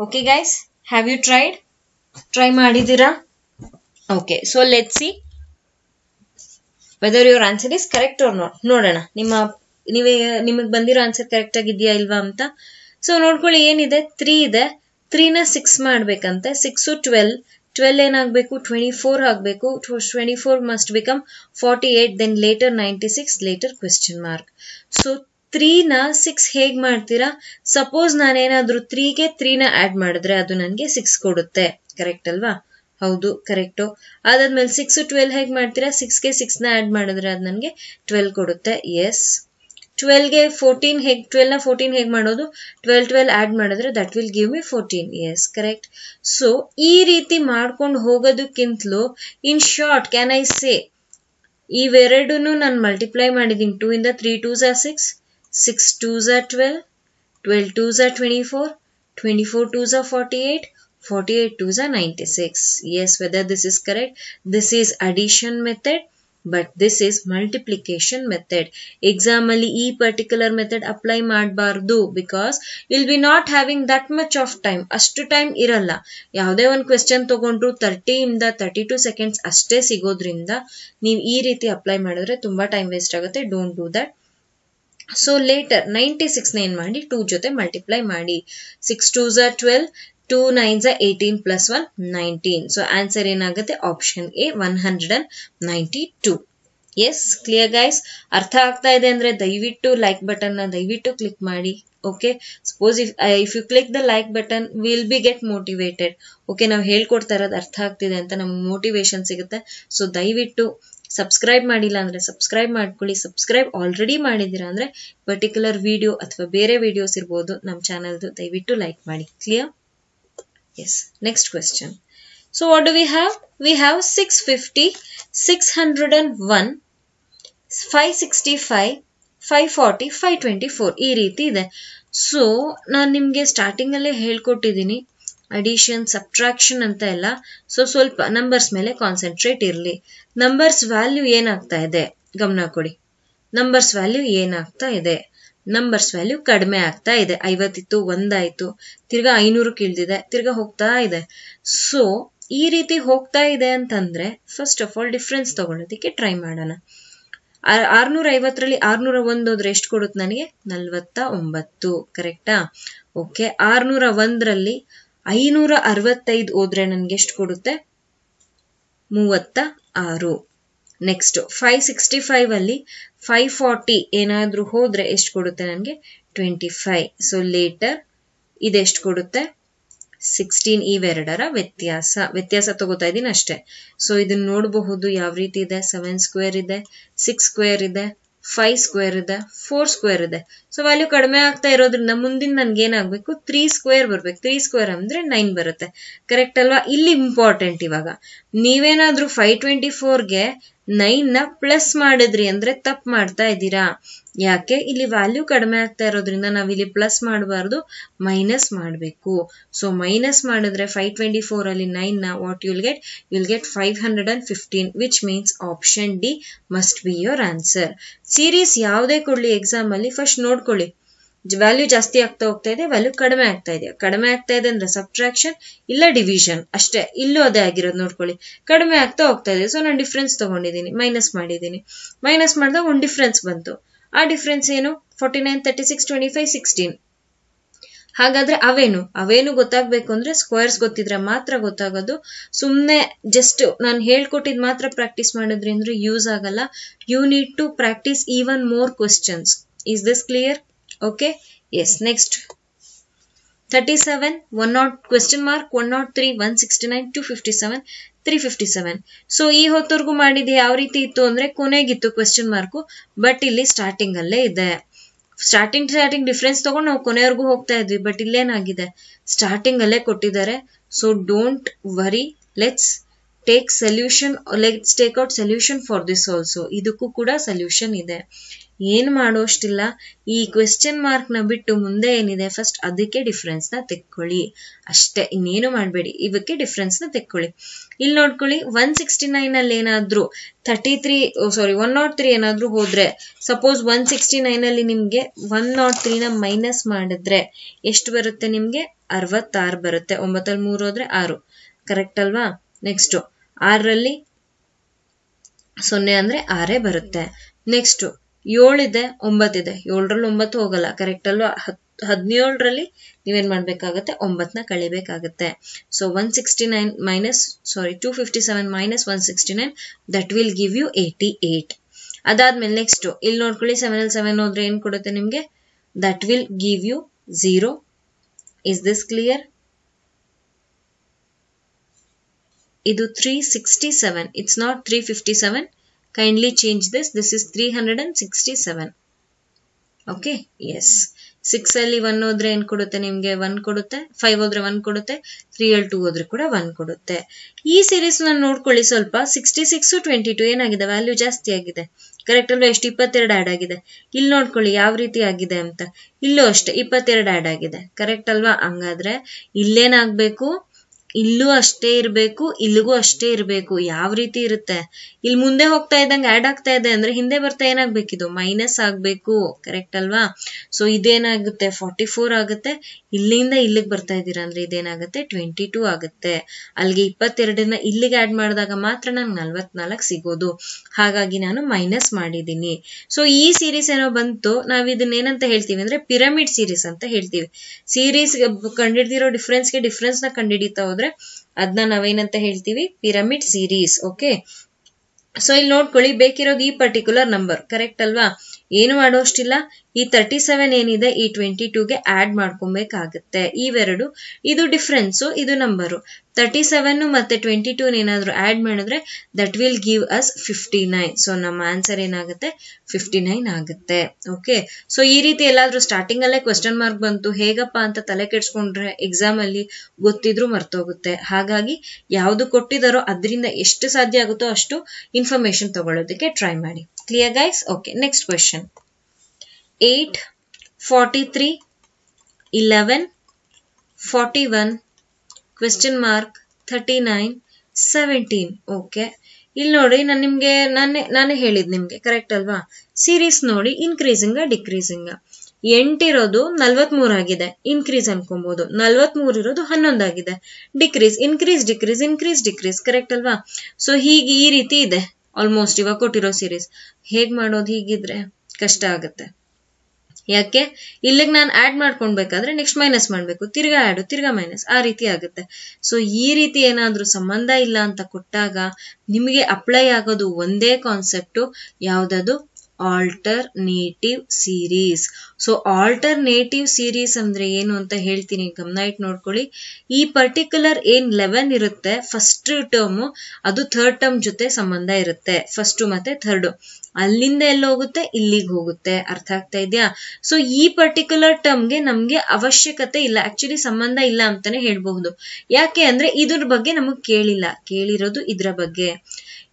Okay guys have you tried try ಮಾಡಿದ್ದೀರಾ? Okay so let see whether your answer is correct or ನೋಡ್ ನೋಡೋಣ. ನಿಮ್ಮ, ನೀವೇ, ನಿಮಗೆ ಬಂದಿರೋ ಆನ್ಸರ್ ಕರೆಕ್ಟ್ ಆಗಿದೆಯಾ ಇಲ್ವಾ ಅಂತ? ಸೊ ನೋಡ್ಕೊಳ್ಳಿ, ಏನಿದೆ? ತ್ರೀ ಇದೆ. ತ್ರೀನ ಸಿಕ್ಸ್ ಮಾಡ್ಬೇಕಂತೆ. ಸಿಕ್ಸು ಟ್ವೆಲ್ ಟ್ವೆಲ್ ಏನಾಗಬೇಕು? ಟ್ವೆಂಟಿ ಫೋರ್ ಆಗಬೇಕು. Twenty four must become forty eight then later ninety six later question mark so ತ್ರೀನ six ಹೇಗ್ ಮಾಡ್ತೀರಾ? ಸಪೋಸ್ ನಾನೇನಾದ್ರೂ ತ್ರೀಗೆ ತ್ರೀನ ಆಡ್ ಮಾಡಿದ್ರೆ ಅದು ನನಗೆ ಸಿಕ್ಸ್ ಕೊಡುತ್ತೆ. ಕರೆಕ್ಟ್ ಅಲ್ವಾ? ಹೌದು ಕರೆಕ್ಟು ಅದಾದ್ಮೇಲೆ ಸಿಕ್ಸ್ ಟ್ವೆಲ್ ಹೇಗೆ ಮಾಡ್ತೀರಾ? ಸಿಕ್ಸ್ಗೆ ಸಿಕ್ಸ್ನ ಆಡ್ ಮಾಡಿದ್ರೆ ಅದು ನನಗೆ ಟ್ವೆಲ್ ಕೊಡುತ್ತೆ. ಎಸ್ ಟ್ವೆಲ್ಗೆ ಫೋರ್ಟೀನ್ ಹೇಗ್ ಟ್ವೆಲ್ನ ಫೋರ್ಟೀನ್ ಹೇಗ್ ಮಾಡೋದು? ಟ್ವೆಲ್ ಟ್ವೆಲ್ ಆಡ್ ಮಾಡಿದ್ರೆ that will give me fourteen yes correct so ಈ ರೀತಿ ಮಾಡ್ಕೊಂಡು ಹೋಗೋದಕ್ಕಿಂತಲೂ in short can I say ಇವೆರಡೂ ನಾನು ಮಲ್ಟಿಪ್ಲೈ ಮಾಡಿದ್ದೀನಿ. ಟೂ ಇಂದ three twos are six six twos are twelve twelve twos are twenty four twenty four twos are forty eight 48 twos are 96. Yes, whether this is correct. This is addition method, but this is multiplication method. Exam ಅಲ್ಲಿ ಈ particular method apply ಮಾಡಬಾರ್ದು because will be not having that much of time ಅಷ್ಟು time ಇರಲ್ಲ ಯಾವುದೇ ಒಂದು question ತಗೊಂಡ್ರು thirty ಇಂದ thirty to seconds ಅಷ್ಟೇ ಸಿಗೋದ್ರಿಂದ ನೀವು ಈ ರೀತಿ ಅಪ್ಲೈ ಮಾಡಿದ್ರೆ ತುಂಬಾ ಟೈಮ್ ವೇಸ್ಟ್ ಆಗುತ್ತೆ don't do that so later ninety ಸಿಕ್ಸ್ನ ಏನು ಮಾಡಿ? ಟೂ ಜೊತೆ ಮಲ್ಟಿಪ್ಲೈ ಮಾಡಿ. Six twos are twelve two nines eighteen plus one nineteen so answer ಏನಾಗುತ್ತೆ? Option A one hundred and ninety two yes clear guys ಅರ್ಥ ಆಗ್ತಾ ಇದೆ ಅಂದ್ರೆ ದಯವಿಟ್ಟು ಲೈಕ್ ಬಟನ್ನ ದಯವಿಟ್ಟು ಕ್ಲಿಕ್ ಮಾಡಿ okay suppose if if you click the like button will be get motivated okay ನಾವು ಹೇಳ್ಕೊಡ್ತಾ ಇರೋದು ಅರ್ಥ ಆಗ್ತಿದೆ ಅಂತ ನಮ್ಗೆ ಮೋಟಿವೇಶನ್ ಸಿಗುತ್ತೆ. ಸೊ ದಯವಿಟ್ಟು ಸಬ್ಸ್ಕ್ರೈಬ್ ಮಾಡಿಲ್ಲ ಅಂದ್ರೆ ಸಬ್ಸ್ಕ್ರೈಬ್ ಮಾಡ್ಕೊಳ್ಳಿ. ಸಬ್ಸ್ಕ್ರೈಬ್ ಆಲ್ರೆಡಿ ಮಾಡಿದ್ದೀರಾ ಅಂದ್ರೆ ಪರ್ಟಿಕ್ಯುಲರ್ ವಿಡಿಯೋ ಅಥವಾ ಬೇರೆ ವಿಡಿಯೋಸ್ ಇರ್ಬೋದು ನಮ್ಮ ಚಾನಲ್ದು. ದಯವಿಟ್ಟು ಲೈಕ್ ಮಾಡಿ. Clear yes next question so what do we have we have six fifty six hundred and one five sixty five five forty five twenty four ಈ ರೀತಿ ಇದೆ. ಸೊ ನಾನು ನಿಮಗೆ ಸ್ಟಾರ್ಟಿಂಗ್ ಅಲ್ಲೇ ಹೇಳ್ಕೊಟ್ಟಿದ್ದೀನಿ. ಅಡಿಷನ್ ಸಬ್ಟ್ರಾಕ್ಷನ್ ಅಂತ ಎಲ್ಲ. ಸೊ ಸ್ವಲ್ಪ ನಂಬರ್ಸ್ ಮೇಲೆ ಕಾನ್ಸಂಟ್ರೇಟ್ ಇರಲಿ. ನಂಬರ್ಸ್ ವ್ಯಾಲ್ಯೂ ಏನಾಗ್ತಾ ಇದೆ? ಗಮನ ಕೊಡಿ. ನಂಬರ್ಸ್ ವ್ಯಾಲ್ಯೂ ಏನಾಗ್ತಾ ಇದೆ? ನಂಬರ್ಸ್ ವ್ಯಾಲ್ಯೂ ಕಡಿಮೆ ಆಗ್ತಾ ಇದೆ. ಐವತ್ತಿತ್ತು, ಒಂದಾಯ್ತು. ತಿರ್ಗಾ ಐನೂರು ಕೀಳ್ದಿದೆ. ತಿರ್ಗಾ ಹೋಗ್ತಾ ಇದೆ. ಸೊ ಈ ರೀತಿ ಹೋಗ್ತಾ ಇದೆ ಅಂತಂದ್ರೆ ಫಸ್ಟ್ ಆಫ್ ಆಲ್ ಡಿಫ್ರೆನ್ಸ್ ತಗೊಳ್ಳೋದಕ್ಕೆ ಟ್ರೈ ಮಾಡೋಣ. ಆರ್ನೂರ ಐವತ್ತರಲ್ಲಿ ಆರ್ನೂರ ಒಂದು ಹೋದ್ರೆ ಎಷ್ಟು ಕೊಡುತ್ತೆ ನನಗೆ? ನಲ್ವತ್ತ ಒಂಬತ್ತು ಕರೆಕ್ಟಾ ಓಕೆ ಆರ್ನೂರ ಒಂದರಲ್ಲಿ ಐನೂರ ಅರವತ್ತೈದು ಹೋದ್ರೆ ನನ್ಗೆ ಎಷ್ಟು ಕೊಡುತ್ತೆ? ಮೂವತ್ತ ಆರು. ನೆಕ್ಸ್ಟ್ ಫೈವ್ ಸಿಕ್ಸ್ಟಿ ಫೈವ್ ಅಲ್ಲಿ ಫೈವ್ ಫಾರ್ಟಿ ಏನಾದರೂ ಹೋದ್ರೆ ಎಷ್ಟು ಕೊಡುತ್ತೆ ನನಗೆ? ಟ್ವೆಂಟಿ ಫೈವ್ ಸೊ ಲೇಟರ್ ಇದೆಷ್ಟು ಕೊಡುತ್ತೆ? ಸಿಕ್ಸ್ಟೀನ್ ಇವೆರಡರ ವ್ಯತ್ಯಾಸ. ವ್ಯತ್ಯಾಸ ತಗೋತಾ ಇದ್ದೀನಿ ಅಷ್ಟೇ. ಸೊ ಇದನ್ನ ನೋಡಬಹುದು, ಯಾವ ರೀತಿ ಇದೆ? ಸೆವೆನ್ ಸ್ಕ್ವೇರ್ ಇದೆ ಸಿಕ್ಸ್ ಸ್ಕ್ವೇರ್ ಇದೆ. ಫೈವ್ ಸ್ಕ್ವೇರ್ ಇದೆ ಫೋರ್ ಸ್ಕ್ವೇರ್ ಇದೆ. ಸೊ ವ್ಯಾಲ್ಯೂ ಕಡಿಮೆ ಆಗ್ತಾ ಇರೋದ್ರಿಂದ ಮುಂದಿನ ನನ್ಗೆ ಏನಾಗಬೇಕು? ತ್ರೀ ಸ್ಕ್ವೇರ್ ಬರ್ಬೇಕು. ತ್ರೀ ಸ್ಕ್ವೇರ್ ಅಂದ್ರೆ ನೈನ್ ಬರುತ್ತೆ. ಕರೆಕ್ಟ್ ಅಲ್ವಾ? ಇಲ್ಲಿ ಇಂಪಾರ್ಟೆಂಟ್ ಇವಾಗ. ನೀವೇನಾದ್ರೂ ಫೈವ್ ಟ್ವೆಂಟಿ ಫೋರ್ಗೆ ನೈನ್ನ ಪ್ಲಸ್ ಮಾಡಿದ್ರಿ ಅಂದ್ರೆ ತಪ್ಪು ಮಾಡ್ತಾ ಇದ್ದೀರಾ? ಯಾಕೆ? ಇಲ್ಲಿ ವ್ಯಾಲ್ಯೂ ಕಡಿಮೆ ಆಗ್ತಾ ಇರೋದ್ರಿಂದ ನಾವಿಲ್ಲಿ ಪ್ಲಸ್ ಮಾಡಬಾರ್ದು ಮೈನಸ್ ಮಾಡಬೇಕು. ಸೊ ಮೈನಸ್ ಮಾಡಿದ್ರೆ ಫೈವ್ ಟ್ವೆಂಟಿ ಫೋರ್ ಅಲ್ಲಿ ನೈನ್ನ what you'll get you'll get five hundred and fifteen which means option D must be your answer series ಯಾವುದೇ ಕೊಡ್ಲಿ ಎಕ್ಸಾಮ್ ಅಲ್ಲಿ ಫಸ್ಟ್ ನೋಡ್ಕೊಳ್ಳಿ. ವ್ಯಾಲ್ಯೂ ಜಾಸ್ತಿ ಆಗ್ತಾ ಹೋಗ್ತಾ ಇದೆ ವ್ಯಾಲ್ಯೂ ಕಡಿಮೆ ಆಗ್ತಾ ಇದೆ. ಕಡಿಮೆ ಆಗ್ತಾ ಇದೆ ಅಂದ್ರೆ ಸಬ್ಟ್ರಾಕ್ಷನ್ ಇಲ್ಲ ಡಿವಿಷನ್ ಅಷ್ಟೇ, ಇಲ್ಲೂ ಅದೇ ಆಗಿರೋದು ನೋಡ್ಕೊಳ್ಳಿ. ಕಡಿಮೆ ಆಗ್ತಾ ಹೋಗ್ತಾ ಇದೆ ಸೊ ನಾನು ಡಿಫ್ರೆನ್ಸ್ ತಗೊಂಡಿದ್ದೀನಿ ಮೈನಸ್ ಮಾಡಿದ್ದೀನಿ. ಮೈನಸ್ ಮಾಡಿದಾಗ ಒಂದು ಡಿಫ್ರೆನ್ಸ್ ಬಂತು. ಆ ಡಿಫ್ರೆನ್ಸ್ ಏನು? Forty nine thirty six twenty five sixteen ಹಾಗಾದ್ರೆ ಅವೇನು? ಅವೇನು ಗೊತ್ತಾಗ್ಬೇಕು ಅಂದ್ರೆ ಸ್ಕ್ವೇರ್ಸ್ ಗೊತ್ತಿದ್ರೆ ಮಾತ್ರ ಗೊತ್ತಾಗೋದು. ಸುಮ್ಮನೆ ಜಸ್ಟ್ ನಾನು ಹೇಳ್ಕೊಟ್ಟಿದ್ ಮಾತ್ರ ಪ್ರಾಕ್ಟೀಸ್ ಮಾಡಿದ್ರೆ ಅಂದ್ರೆ ಯೂಸ್ ಆಗಲ್ಲ. You need to practice even more questions is this clear okay yes next thirty seven one nought question mark one nought three one sixty nine two fifty seven three fifty seven so ಈ ಹೊತ್ತವರೆಗೂ ಮಾಡಿದ್ದು ಯಾವ ರೀತಿ ಇತ್ತು ಅಂದ್ರೆ ಕೊನೆಗಿತ್ತು question mark but ಇಲ್ಲಿ starting ಅಲ್ಲೇ ಇದೆ. ಸ್ಟಾರ್ಟಿಂಗ್ ಸ್ಟಾರ್ಟಿಂಗ್ ಡಿಫ್ರೆನ್ಸ್ ತಗೊಂಡು ನಾವು ಕೊನೆವರೆಗೂ ಹೋಗ್ತಾ ಇದ್ವಿ ಬಟ್ ಇಲ್ಲೇನಾಗಿದೆ? ಸ್ಟಾರ್ಟಿಂಗ್ ಅಲ್ಲೇ ಕೊಟ್ಟಿದ್ದಾರೆ. So don't worry let's take solution let's take out solution for this also ಇದಕ್ಕೂ ಕೂಡ ಸೊಲ್ಯೂಷನ್ ಇದೆ. ಏನ್ ಮಾಡೋಷ್ಟಿಲ್ಲ. ಈ ಕ್ವೆಶ್ಚನ್ನ ಬಿಟ್ಟು ಮುಂದೆ ಏನಿದೆ? ಫಸ್ಟ್ ಅದಕ್ಕೆ ಡಿಫ್ರೆನ್ಸ್ನ ತೆಕ್ಕೊಳ್ಳಿ. ಅಷ್ಟೇ, ಇನ್ನೇನು ಮಾಡಬೇಡಿ. ಇವಕ್ಕೆ ಡಿಫ್ರೆನ್ಸ್ನ ತೆಕ್ಕೊಳ್ಳಿ. ಇಲ್ಲಿ ನೋಡ್ಕೊಳ್ಳಿ ಒನ್ ಸಿಕ್ಸ್ಟಿ ನೈನ್ ಅಲ್ಲಿ ಏನಾದ್ರೂ thirty three sorry one nought three ಏನಾದ್ರೂ ಹೋದ್ರೆ ಸಪೋಸ್ ಒನ್ ಸಿಕ್ಸ್ಟಿ ನೈನಲ್ಲಿ ನಿಮ್ಗೆ ಒನ್ ನಾಟ್ ತ್ರೀನ ಮೈನಸ್ ಮಾಡಿದ್ರೆ ಎಷ್ಟು ಬರುತ್ತೆ ನಿಮ್ಗೆ? ಅರವತ್ತಾರು ಬರುತ್ತೆ. ಒಂಬತ್ತಲ್ಲಿ ಮೂರು ಹೋದ್ರೆ ಆರು. ಕರೆಕ್ಟ್ ಅಲ್ವಾ? ನೆಕ್ಸ್ಟ್ ಆರರಲ್ಲಿ ಸೊನ್ನೆ ಅಂದ್ರೆ ಆರೇ ಬರುತ್ತೆ. ನೆಕ್ಸ್ಟ್ ಏಳಿದೆ, ಒಂಬತ್ತಿದೆ. ಏಳರಲ್ಲಿ ಒಂಬತ್ತು ಹೋಗಲ್ಲ. ಕರೆಕ್ಟ್ ಅಲ್ವಾ? ಹದಿನೇಳರಲ್ಲಿ ನೀವೇನ್ ಮಾಡ್ಬೇಕಾಗತ್ತೆ? ಒಂಬತ್ತನ ಕಳಿಬೇಕಾಗತ್ತೆ. So one sixty nine minus sorry two fifty seven minus one sixty nine that will give you eighty eight ಅದಾದ್ಮೇಲೆ ನೆಕ್ಸ್ಟ್ ಇಲ್ಲಿ ನೋಡ್ಕೊಳ್ಳಿ ಸೆವೆನ್ ಅಲ್ಲಿ ಸೆವೆನ್ ಹೋದ್ರೆ ಏನ್ ಕೊಡುತ್ತೆ ನಿಮ್ಗೆ? That will give you zero is this clear ಇದು three sixty seven it's not three fifty seven is three hundred and sixty seven okay yes six ಅಲ್ಲಿ ಒನ್ ಹೋದ್ರೆ ಏನ್ ಕೊಡುತ್ತೆ ನಿಮ್ಗೆ? ಒನ್ ಕೊಡುತ್ತೆ. ಫೈವ್ ಹೋದ್ರೆ ಒನ್ ಕೊಡುತ್ತೆ. ತ್ರೀ ಅಲ್ಲಿ ಟೂ ಹೋದ್ರೆ ಕೂಡ ಒನ್ ಕೊಡುತ್ತೆ. ಈ ಸೀರೀಸ್ನ ನೋಡ್ಕೊಳ್ಳಿ ಸ್ವಲ್ಪ. ಸಿಕ್ಸ್ಟಿ ಸಿಕ್ಸ್ ಟ್ವೆಂಟಿ ಟು ಏನಾಗಿದೆ? ವ್ಯಾಲ್ಯೂ ಜಾಸ್ತಿ ಆಗಿದೆ. ಕರೆಕ್ಟ್ ಅಲ್ವಾ? ಎಷ್ಟು? ಇಪ್ಪತ್ತೆರಡು ಆ್ಯಡ್ ಆಗಿದೆ. ಇಲ್ಲಿ ನೋಡ್ಕೊಳ್ಳಿ ಯಾವ ರೀತಿ ಆಗಿದೆ ಅಂತ. ಇಲ್ಲೂ ಅಷ್ಟೇ, ಇಪ್ಪತ್ತೆರಡು ಆ್ಯಡ್ ಆಗಿದೆ. ಕರೆಕ್ಟ್ ಅಲ್ವಾ? ಹಂಗಾದ್ರೆ ಇಲ್ಲೇನಾಗ್ಬೇಕು? ಇಲ್ಲೂ ಅಷ್ಟೇ ಇರಬೇಕು, ಇಲ್ಲಿಗೂ ಅಷ್ಟೇ ಇರಬೇಕು. ಯಾವ ರೀತಿ ಇರುತ್ತೆ? ಇಲ್ಲಿ ಮುಂದೆ ಹೋಗ್ತಾ ಇದ್ದಂಗೆ ಆಡ್ ಆಗ್ತಾ ಇದೆ ಅಂದ್ರೆ ಹಿಂದೆ ಬರ್ತಾ ಏನಾಗ್ಬೇಕಿದು? ಮೈನಸ್ ಆಗ್ಬೇಕು ಕರೆಕ್ಟ್ ಅಲ್ವಾ? ಸೊ ಇದೇನಾಗುತ್ತೆ? ಫಾರ್ಟಿ ಫೋರ್ ಆಗುತ್ತೆ. ಇಲ್ಲಿಂದ ಇಲ್ಲಿಗೆ ಬರ್ತಾ ಇದ್ದೀರಾ ಅಂದ್ರೆ ಇದೇನಾಗುತ್ತೆ? ಟ್ವೆಂಟಿ ಟೂ ಆಗುತ್ತೆ. ಅಲ್ಲಿಗೆ ಇಪ್ಪತ್ತೆರಡನ್ನ ಇಲ್ಲಿಗೆ ಆಡ್ ಮಾಡಿದಾಗ ಮಾತ್ರ ನಂಗೆ ನಲ್ವತ್ನಾಲ್ಕು ಸಿಗೋದು. ಹಾಗಾಗಿ ನಾನು ಮೈನಸ್ ಮಾಡಿದ್ದೀನಿ. ಸೊ ಈ ಸೀರೀಸ್ ಏನೋ ಬಂತು. ನಾವು ಇದನ್ನ ಏನಂತ ಹೇಳ್ತೀವಿ ಅಂದ್ರೆ ಪಿರಮಿಡ್ ಸೀರೀಸ್ ಅಂತ ಹೇಳ್ತೀವಿ. ಸೀರೀಸ್ ಕಂಡಿಡ್ದಿರೋ ಡಿಫ್ರೆನ್ಸ್ಗೆ ಡಿಫ್ರೆನ್ಸ್ನ ಕಂಡಿಡಿತಾ ಹೋದ್ರೆ ಅದನ್ನ ನಾವೇನಂತ ಹೇಳ್ತೀವಿ? ಪಿರಮಿಡ್ ಸೀರೀಸ್ ಓಕೆ ಸೊ ಇಲ್ಲಿ ನೋಡ್ಕೊಳ್ಳಿ, ಬೇಕಿರೋದು ಈ ಪರ್ಟಿಕ್ಯುಲರ್ ನಂಬರ್ ಕರೆಕ್ಟ್ ಅಲ್ವಾ? ಏನು ಮಾಡೋಷ್ಟಿಲ್ಲ? ಈ ತರ್ಟಿ ಸೆವೆನ್ ಏನಿದೆ, ಈ ಟ್ವೆಂಟಿ ಟೂಗೆ ಆಡ್ ಮಾಡ್ಕೊಬೇಕಾಗತ್ತೆ. ಇವೆರಡು, ಇದು ಡಿಫ್ರೆನ್ಸು ಇದು ನಂಬರು ತರ್ಟಿ ಸೆವೆನ್ನು ಮತ್ತೆ ಟ್ವೆಂಟಿ ಟೂನ ಏನಾದರೂ ಆಡ್ ಮಾಡಿದ್ರೆ that will give us fifty nine so ನಮ್ಮ ಆನ್ಸರ್ ಏನಾಗುತ್ತೆ? ಫಿಫ್ಟಿ ನೈನ್ ಆಗುತ್ತೆ. ಓಕೆ ಸೊ ಈ ರೀತಿ ಎಲ್ಲಾದರೂ ಸ್ಟಾರ್ಟಿಂಗ್ ಅಲ್ಲೇ ಕ್ವಶನ್ ಮಾರ್ಕ್ ಬಂತು, ಹೇಗಪ್ಪ ಅಂತ ತಲೆ ಕೆಡಿಸ್ಕೊಂಡ್ರೆ ಎಕ್ಸಾಮಲ್ಲಿ ಗೊತ್ತಿದ್ರು ಮರ್ತೋಗುತ್ತೆ. ಹಾಗಾಗಿ, ಯಾವುದು ಕೊಟ್ಟಿದ್ದಾರೋ ಅದರಿಂದ ಎಷ್ಟು ಸಾಧ್ಯ ಆಗುತ್ತೋ ಅಷ್ಟು ಇನ್ಫಾರ್ಮೇಷನ್ ತಗೊಳ್ಳೋದಕ್ಕೆ ಟ್ರೈ ಮಾಡಿ. Clear guys okay next question eight forty three eleven forty one question mark thirty nine seventeen okay ಇಲ್ಲಿ ನೋಡಿ, ನಾನು ನಿಮಗೆ, ನಾನೇ ನಾನೇ ಹೇಳಿದ್ ನಿಮ್ಗೆ ಕರೆಕ್ಟ್ ಅಲ್ವಾ? ಸೀರೀಸ್ ನೋಡಿ ಇನ್ಕ್ರೀಸಿಂಗ ಡಿಕ್ರೀಸಿಂಗ ಎಂಟಿರೋದು ನಲ್ವತ್ಮೂರು ಆಗಿದೆ ಇನ್ಕ್ರೀಸ್ ಅನ್ಕೊಬಹುದು ನಲ್ವತ್ಮೂರು ಇರೋದು ಹನ್ನೊಂದಾಗಿದೆ decrease increase decrease increase decrease correct ಅಲ್ವಾ? ಸೊ ಹೀಗೆ ಈ ರೀತಿ ಇದೆ. ಆಲ್ಮೋಸ್ಟ್ ಇವಾಗ ಕೊಟ್ಟಿರೋ ಸೀರೀಸ್ ಹೇಗ್ ಮಾಡೋದು ಹೀಗಿದ್ರೆ ಕಷ್ಟ ಆಗುತ್ತೆ. ಯಾಕೆ? ಇಲ್ಲಿಗೆ ನಾನು ಆ್ಯಡ್ ಮಾಡ್ಕೊಳ್ಬೇಕಾದ್ರೆ ನೆಕ್ಸ್ಟ್ ಮೈನಸ್ ಮಾಡಬೇಕು. ತಿರ್ಗಾ ಆ್ಯಡು ತಿರ್ಗಾ ಮೈನಸ್ ಆ ರೀತಿ ಆಗುತ್ತೆ. ಸೊ ಈ ರೀತಿ ಏನಾದರೂ ಸಂಬಂಧ ಇಲ್ಲ ಅಂತ ಕೊಟ್ಟಾಗ ನಿಮಗೆ ಅಪ್ಲೈ ಆಗೋದು ಒಂದೇ ಕಾನ್ಸೆಪ್ಟು ಯಾವುದದು? Alternative series so alternative series ಅಂದ್ರೆ ಏನು ಅಂತ ಹೇಳ್ತೀನಿ. ಗಮನ ಇಟ್ಟು ನೋಡ್ಕೊಳ್ಳಿ. ಈ ಪರ್ಟಿಕ್ಯುಲರ್ ಏನ್ ಲೆವೆನ್ ಇರುತ್ತೆ ಫಸ್ಟ್ ಟರ್ಮ್ ಅದು ಥರ್ಡ್ ಟರ್ಮ್ ಜೊತೆ ಸಂಬಂಧ ಇರುತ್ತೆ. ಫಸ್ಟು ಮತ್ತೆ ಥರ್ಡ್ ಅಲ್ಲಿಂದ ಎಲ್ಲ ಹೋಗುತ್ತೆ ಇಲ್ಲಿಗೆ ಹೋಗುತ್ತೆ. ಅರ್ಥ ಆಗ್ತಾ ಇದೆಯಾ? ಸೊ ಈ ಪರ್ಟಿಕ್ಯುಲರ್ ಟರ್ಮ್ಗೆ ನಮ್ಗೆ ಅವಶ್ಯಕತೆ ಇಲ್ಲ. ಆಕ್ಚುಲಿ ಸಂಬಂಧ ಇಲ್ಲ ಅಂತಾನೆ ಹೇಳ್ಬಹುದು. ಯಾಕೆ ಅಂದ್ರೆ ಇದ್ರ ಬಗ್ಗೆ ನಮಗ್ ಕೇಳಿಲ್ಲ. ಕೇಳಿರೋದು ಇದ್ರ ಬಗ್ಗೆ.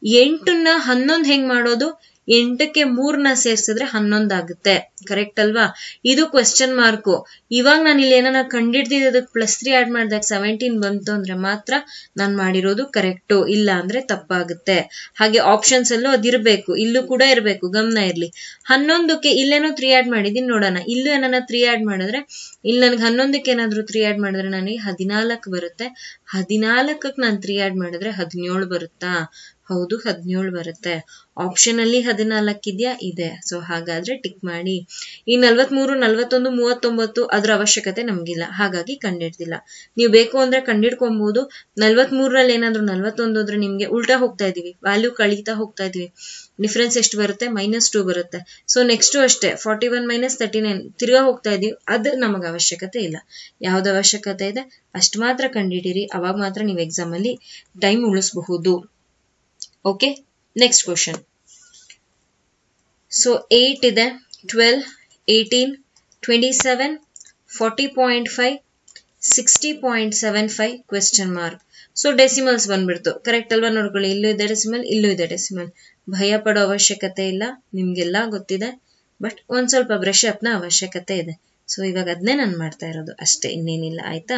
ಎಂಟನ್ನ ಹನ್ನೊಂದ್ ಹೆಂಗ್ ಮಾಡೋದು? ಎಂಟಕ್ಕೆ ಮೂರ್ನ ಸೇರ್ಸಿದ್ರೆ ಹನ್ನೊಂದ್ ಆಗುತ್ತೆ ಕರೆಕ್ಟ್ ಅಲ್ವಾ? ಇದು ಕ್ವೆಶ್ಚನ್ ಮಾರ್ಕು ಇವಾಗ ನಾನು ಇಲ್ಲಿ ಏನಾರ ಕಂಡಿಡ್ದಿದ್ದಕ್ಕೆ ಪ್ಲಸ್ ತ್ರೀ ಆಡ್ ಮಾಡಿದಾಗ ಸೆವೆಂಟೀನ್ ಬಂತು ಅಂದ್ರೆ ಮಾತ್ರ ನಾನು ಮಾಡಿರೋದು ಕರೆಕ್ಟು ಇಲ್ಲ ಅಂದ್ರೆ ತಪ್ಪಾಗುತ್ತೆ. ಹಾಗೆ ಆಪ್ಷನ್ಸ್ ಅಲ್ಲೂ ಅದಿರಬೇಕು. ಇಲ್ಲೂ ಕೂಡ ಇರಬೇಕು. ಗಮನ ಇರಲಿ. ಹನ್ನೊಂದಕ್ಕೆ ಇಲ್ಲೇನೋ ತ್ರೀ ಆಡ್ ಮಾಡಿದೀನಿ ನೋಡೋಣ. ಇಲ್ಲೂ ಏನಾನ ತ್ರೀ ಆಡ್ ಮಾಡಿದ್ರೆ, ಇಲ್ಲಿ ನನಗೆ ಹನ್ನೊಂದಕ್ಕೆ ಏನಾದ್ರು ತ್ರೀ ಆಡ್ ಮಾಡಿದ್ರೆ ನನಗೆ ಹದಿನಾಲ್ಕು ಬರುತ್ತೆ. ಹದಿನಾಲ್ಕಕ್ಕೆ ನಾನು ತ್ರೀ ಆಡ್ ಮಾಡಿದ್ರೆ ಹದಿನೇಳು ಬರುತ್ತಾ? ಹೌದು, ಹದಿನೇಳು ಬರುತ್ತೆ. ಆಪ್ಷನ್ ಅಲ್ಲಿ ಹದಿನಾಲ್ಕಿದ್ಯಾ ಇದೆ. ಸೊ ಹಾಗಾದ್ರೆ ಟಿಕ್ ಮಾಡಿ. ಈ ನಲ್ವತ್ಮೂರು, ನಲ್ವತ್ತೊಂದು, ಮೂವತ್ತೊಂಬತ್ತು ಅದ್ರ ಅವಶ್ಯಕತೆ ನಮ್ಗಿಲ್ಲ. ಹಾಗಾಗಿ ಕಂಡಿಡ್ದಿಲ್ಲ. ನೀವು ಬೇಕು ಅಂದ್ರೆ ಕಂಡಿಡ್ಕೊಬಹುದು ನಲ್ವತ್ಮೂರಲ್ಲಿ ಏನಾದ್ರು ನಲ್ವತ್ತೊಂದು ಅಂದ್ರೆ ನಿಮ್ಗೆ ಉಲ್ಟಾ ಹೋಗ್ತಾ ಇದೀವಿ ವ್ಯಾಲ್ಯೂ ಕಳೀತಾ ಹೋಗ್ತಾ ಇದೀವಿ ಡಿಫ್ರೆನ್ಸ್ ಎಷ್ಟು ಬರುತ್ತೆ? ಮೈನಸ್ ಟೂ ಬರುತ್ತೆ. ಸೊ ನೆಕ್ಸ್ಟ್ ಅಷ್ಟೇ. Forty one minus thirty nine ತಿರ್ಗಾ ಹೋಗ್ತಾ ಇದೀವಿ ಅದು ನಮಗೆ ಅವಶ್ಯಕತೆ ಇಲ್ಲ. ಯಾವ್ದು ಅವಶ್ಯಕತೆ ಇದೆ? ಅಷ್ಟು ಮಾತ್ರ ಕಂಡಿಡೀರಿ. ಅವಾಗ ಮಾತ್ರ ನೀವು ಎಕ್ಸಾಮ್ ಅಲ್ಲಿ ಟೈಮ್ ಉಳಿಸಬಹುದು. Okay next question so eight ಇದೆ twelve eighteen twenty seven forty point five sixty point seven five question mark so decimals ಬಂದ್ಬಿಡ್ತು. ಕರೆಕ್ಟ್ ಅಲ್ವಾ ನೋಡ್ಕೊಳ್ಳಿ? ಇಲ್ಲೂ ಇದೆ ಡೆಸಿಮಲ್ ಇಲ್ಲೂ ಇದೆ ಡೆಸಿಮಲ್ ಭಯ ಪಡೋ ಅವಶ್ಯಕತೆ ಇಲ್ಲ. ನಿಮ್ಗೆಲ್ಲ ಗೊತ್ತಿದೆ. ಬಟ್ ಒಂದ್ ಸ್ವಲ್ಪ ಬ್ರಷ್ ಅಪ್ನ ಅವಶ್ಯಕತೆ ಇದೆ. ಸೊ ಇವಾಗ ಅದನ್ನೇ ನಾನು ಮಾಡ್ತಾ ಇರೋದು. ಅಷ್ಟೇ, ಇನ್ನೇನಿಲ್ಲ. ಆಯ್ತಾ?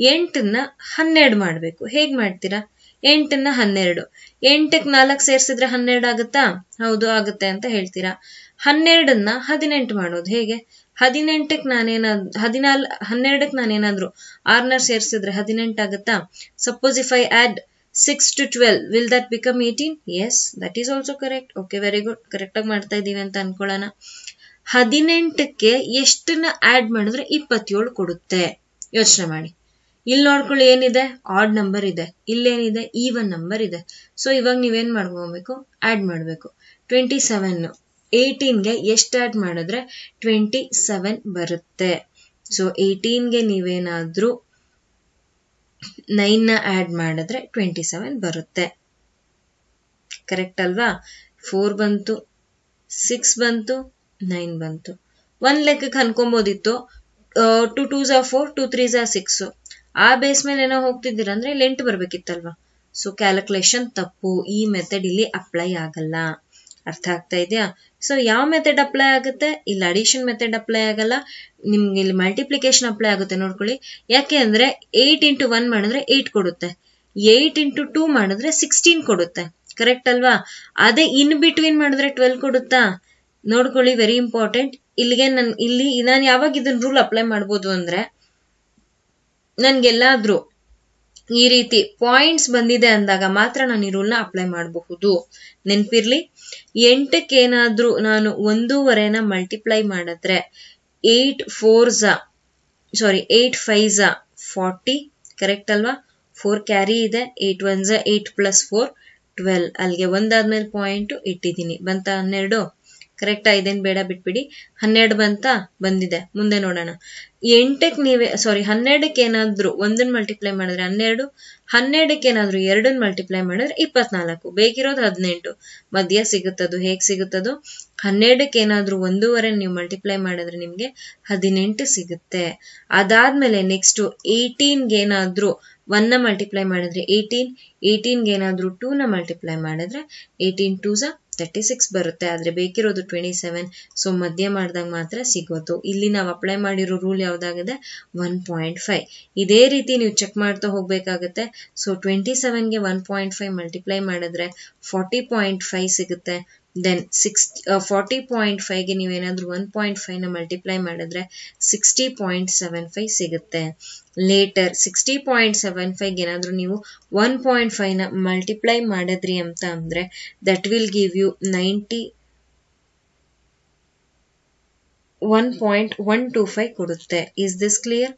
ಎಂಟನ್ನ ಹನ್ನೆರಡು ಮಾಡಬೇಕು. ಹೇಗೆ ಮಾಡ್ತೀರಾ? ಎಂಟನ್ನ ಹನ್ನೆರಡು. ಎಂಟಕ್ಕೆ ನಾಲ್ಕು ಸೇರಿಸಿದ್ರೆ ಹನ್ನೆರಡು ಆಗುತ್ತಾ? ಹೌದು, ಆಗುತ್ತೆ ಅಂತ ಹೇಳ್ತೀರಾ? ಹನ್ನೆರಡನ್ನ ಹದಿನೆಂಟು ಮಾಡೋದು ಹೇಗೆ? ಹದಿನೆಂಟಕ್ಕೆ ನಾನೇನಾದ್, ಹದಿನಾಲ್, ಹನ್ನೆರಡಕ್ಕೆ ನಾನೇನಾದ್ರು ಆರ್ನರ್ ಸೇರ್ಸಿದ್ರೆ ಹದಿನೆಂಟು ಆಗುತ್ತಾ? Suppose if I add six to twelve will that become eighteen yes that is also correct okay very good correct ಆಗಿ ಮಾಡ್ತಾ ಇದ್ದೀವಿ ಅಂತ ಅನ್ಕೊಳ್ಳೋಣ. ಹದಿನೆಂಟಕ್ಕೆ ಎಷ್ಟನ್ನ ಆಡ್ ಮಾಡಿದ್ರೆ ಇಪ್ಪತ್ತೇಳು ಕೊಡುತ್ತೆ? ಯೋಚನೆ ಮಾಡಿ. ಇಲ್ಲಿ ನೋಡ್ಕೊಳ್ಳಿ, ಏನಿದೆ? ಆಡ್ ನಂಬರ್ ಇದೆ. ಇಲ್ಲೇನಿದೆ? ಈವನ್ ನಂಬರ್ ಇದೆ. ಸೊ ಇವಾಗ ನೀವೇನ್ ಮಾಡ್ಕೋಬೇಕು? ಆಡ್ ಮಾಡಬೇಕು. ಟ್ವೆಂಟಿ ಸೆವೆನ್ ಏಯ್ಟೀನ್ಗೆ ಎಷ್ಟು ಆಡ್ ಮಾಡಿದ್ರೆ ಟ್ವೆಂಟಿ ಸೆವೆನ್ ಬರುತ್ತೆ ಸೊ ಏಯ್ಟೀನ್ಗೆ ನೀವೇನಾದ್ರೂ ನೈನ್ ಆ್ಯಡ್ ಮಾಡಿದ್ರೆ ಟ್ವೆಂಟಿ ಸೆವೆನ್ ಬರುತ್ತೆ. ಕರೆಕ್ಟ್ ಅಲ್ವಾ? ಫೋರ್ ಬಂತು ಸಿಕ್ಸ್ ಬಂತು ನೈನ್ ಬಂತು. ಒಂದ್ ಲೆಕ್ಕಕ್ಕೆ ಅನ್ಕೊಬೋದಿತ್ತು. ಟು ಟೂ ಝಾ ಫೋರ್ ಟು ತ್ರೀ ಝಾ ಸಿಕ್ಸ್ ಆ ಬೇಸ್ ಮೇಲೆ ಏನೋ ಹೋಗ್ತಿದ್ದೀರ ಅಂದ್ರೆ ಇಲ್ಲಿ ಎಂಟು ಬರ್ಬೇಕಿತ್ತಲ್ವಾ? ಸೊ ಕ್ಯಾಲ್ಕುಲೇಷನ್ ತಪ್ಪು. ಈ ಮೆಥಡ್ ಇಲ್ಲಿ ಅಪ್ಲೈ ಆಗಲ್ಲ. ಅರ್ಥ ಆಗ್ತಾ ಇದೆಯಾ? ಸೊ ಯಾವ ಮೆಥಡ್ ಅಪ್ಲೈ ಆಗುತ್ತೆ? ಇಲ್ಲಿ ಅಡಿಷನ್ ಮೆಥಡ್ ಅಪ್ಲೈ ಆಗಲ್ಲ. ನಿಮ್ಗೆ ಇಲ್ಲಿ ಮಲ್ಟಿಪ್ಲಿಕೇಶನ್ ಅಪ್ಲೈ ಆಗುತ್ತೆ ನೋಡ್ಕೊಳ್ಳಿ. ಯಾಕೆ ಅಂದ್ರೆ ಏಟ್ ಇಂಟು ಒನ್ ಮಾಡಿದ್ರೆ ಏಟ್ ಕೊಡುತ್ತೆ. ಏಟ್ ಇಂಟು ಟೂ ಮಾಡಿದ್ರೆ ಸಿಕ್ಸ್ಟೀನ್ ಕೊಡುತ್ತೆ. ಕರೆಕ್ಟ್ ಅಲ್ವಾ? ಅದೇ ಇನ್ ಬಿಟ್ವೀನ್ ಮಾಡಿದ್ರೆ ಟ್ವೆಲ್ ಕೊಡುತ್ತಾ? ನೋಡ್ಕೊಳ್ಳಿ ವೆರಿ ಇಂಪಾರ್ಟೆಂಟ್ ಇಲ್ಲಿಗೆ ನನ್, ಇಲ್ಲಿ, ನಾನು ಯಾವಾಗ ಇದನ್ನ ರೂಲ್ ಅಪ್ಲೈ ಮಾಡ್ಬೋದು ಅಂದ್ರೆ ನನ್ಗೆಲ್ಲಾದ್ರೂ ಈ ರೀತಿ ಪಾಯಿಂಟ್ಸ್ ಬಂದಿದೆ ಅಂದಾಗ ಮಾತ್ರ ನಾನು ಈ ರೂಲ್ನ ಅಪ್ಲೈ ಮಾಡಬಹುದು. ನೆನ್ಪಿರ್ಲಿ? ಎಂಟಕ್ಕೆ ಏನಾದ್ರೂ ನಾನು ಒಂದೂವರೆನ ಮಲ್ಟಿಪ್ಲೈ ಮಾಡಿದ್ರೆ ಏಟ್ ಫೋರ್ ಝಾ ಸಾರಿ ಏಟ್ ಝಾ ಫಾರ್ಟಿ ಕರೆಕ್ಟ್ ಅಲ್ವಾ? ಫೋರ್ ಕ್ಯಾರಿ ಇದೆ ಏಟ್ ಒನ್ ಝ ಏಟ್ ಪ್ಲಸ್ ಫೋರ್ ಟ್ವೆಲ್ ಅಲ್ಲಿಗೆ ಒಂದಾದ್ಮೇಲೆ ಪಾಯಿಂಟ್ ಇಟ್ಟಿದ್ದೀನಿ. ಬಂತ ಹನ್ನೆರಡು? ಕರೆಕ್ಟಾ ಇದೇನ್ ಬೇಡ ಬಿಟ್ಬಿಡಿ. ಹನ್ನೆರಡು ಬಂತ? ಬಂದಿದೆ. ಮುಂದೆ ನೋಡೋಣ. ಎಂಟಕ್ಕೆ ನೀವೇ ಸಾರಿ ಹನ್ನೆರಡಕ್ಕೆ ಏನಾದ್ರು ಒಂದನ್ನು ಮಲ್ಟಿಪ್ಲೈ ಮಾಡಿದ್ರೆ ಹನ್ನೆರಡು, ಹನ್ನೆರಡಕ್ಕೆ ಏನಾದ್ರು ಎರಡನ್ನ ಮಲ್ಟಿಪ್ಲೈ ಮಾಡಿದ್ರೆ ಇಪ್ಪತ್ನಾಲ್ಕು. ಬೇಕಿರೋದು ಹದಿನೆಂಟು. ಮಧ್ಯ ಸಿಗುತ್ತದು, ಹೇಗ್ ಸಿಗುತ್ತದು? ಹನ್ನೆರಡಕ್ಕೆ ಏನಾದ್ರು ಒಂದೂವರೆ ನೀವು ಮಲ್ಟಿಪ್ಲೈ ಮಾಡಿದ್ರೆ ನಿಮ್ಗೆ ಹದಿನೆಂಟು ಸಿಗುತ್ತೆ. ಅದಾದ್ಮೇಲೆ ನೆಕ್ಸ್ಟ್ ಏಯ್ಟೀನ್ಗೆ ಏನಾದ್ರು ಒನ್ನ ಮಲ್ಟಿಪ್ಲೈ ಮಾಡಿದ್ರೆ ಏಯ್ಟೀನ್ ಏಯ್ಟೀನ್ಗೆ ಏನಾದ್ರು ಟೂನ ಮಲ್ಟಿಪ್ಲೈ ಮಾಡಿದ್ರೆ ಏಯ್ಟೀನ್ ಟೂ ಝಾ ತರ್ಟಿ ಸಿಕ್ಸ್ ಬರುತ್ತೆ, ಆದರೆ ಬೇಕಿರೋದು ಟ್ವೆಂಟಿ ಸೆವೆನ್ ಸೊ ಮಧ್ಯ ಮಾಡಿದಾಗ ಮಾತ್ರ ಸಿಗೋದು. ಇಲ್ಲಿ ನಾವು ಅಪ್ಲೈ ಮಾಡಿರೋ ರೂಲ್ ಯಾವುದಾಗಿದೆ? ಒನ್ ಪಾಯಿಂಟ್ ಫೈವ್ ಇದೇ ರೀತಿ ನೀವು ಚೆಕ್ ಮಾಡ್ತಾ ಹೋಗಬೇಕಾಗುತ್ತೆ. ಸೊ ಟ್ವೆಂಟಿ ಸೆವೆನ್ಗೆ ಒನ್ ಪಾಯಿಂಟ್ ಫೈವ್ ಮಲ್ಟಿಪ್ಲೈ ಮಾಡಿದ್ರೆ ಫಾರ್ಟಿ ಪಾಯಿಂಟ್ ಫೈವ್ ಸಿಗುತ್ತೆ. ದೆನ್ ಸಿಕ್ಸ್ ಫಾರ್ಟಿ ಪಾಯಿಂಟ್ ಫೈವ್ಗೆ ನೀವೇನಾದರೂ ಒನ್ ಪಾಯಿಂಟ್ ಫೈವ್ನ ಮಲ್ಟಿಪ್ಲೈ ಮಾಡಿದ್ರೆ ಸಿಕ್ಸ್ಟಿ ಪಾಯಿಂಟ್ ಸೆವೆನ್ ಫೈವ್ ಸಿಗುತ್ತೆ. ಲೇಟರ್ ಸಿಕ್ಸ್ಟಿ ಪಾಯಿಂಟ್ ಸೆವೆನ್ ಫೈವ್ಗೆ ಏನಾದರೂ ನೀವು ಒನ್ ಪಾಯಿಂಟ್ ಫೈವ್ನ ಮಲ್ಟಿಪ್ಲೈ ಮಾಡಿದ್ರಿ ಅಂತ ಅಂದ್ರೆ that will give you ninety one point one two five ಕೊಡುತ್ತೆ. ಇಸ್ ದಿಸ್ ಕ್ಲಿಯರ್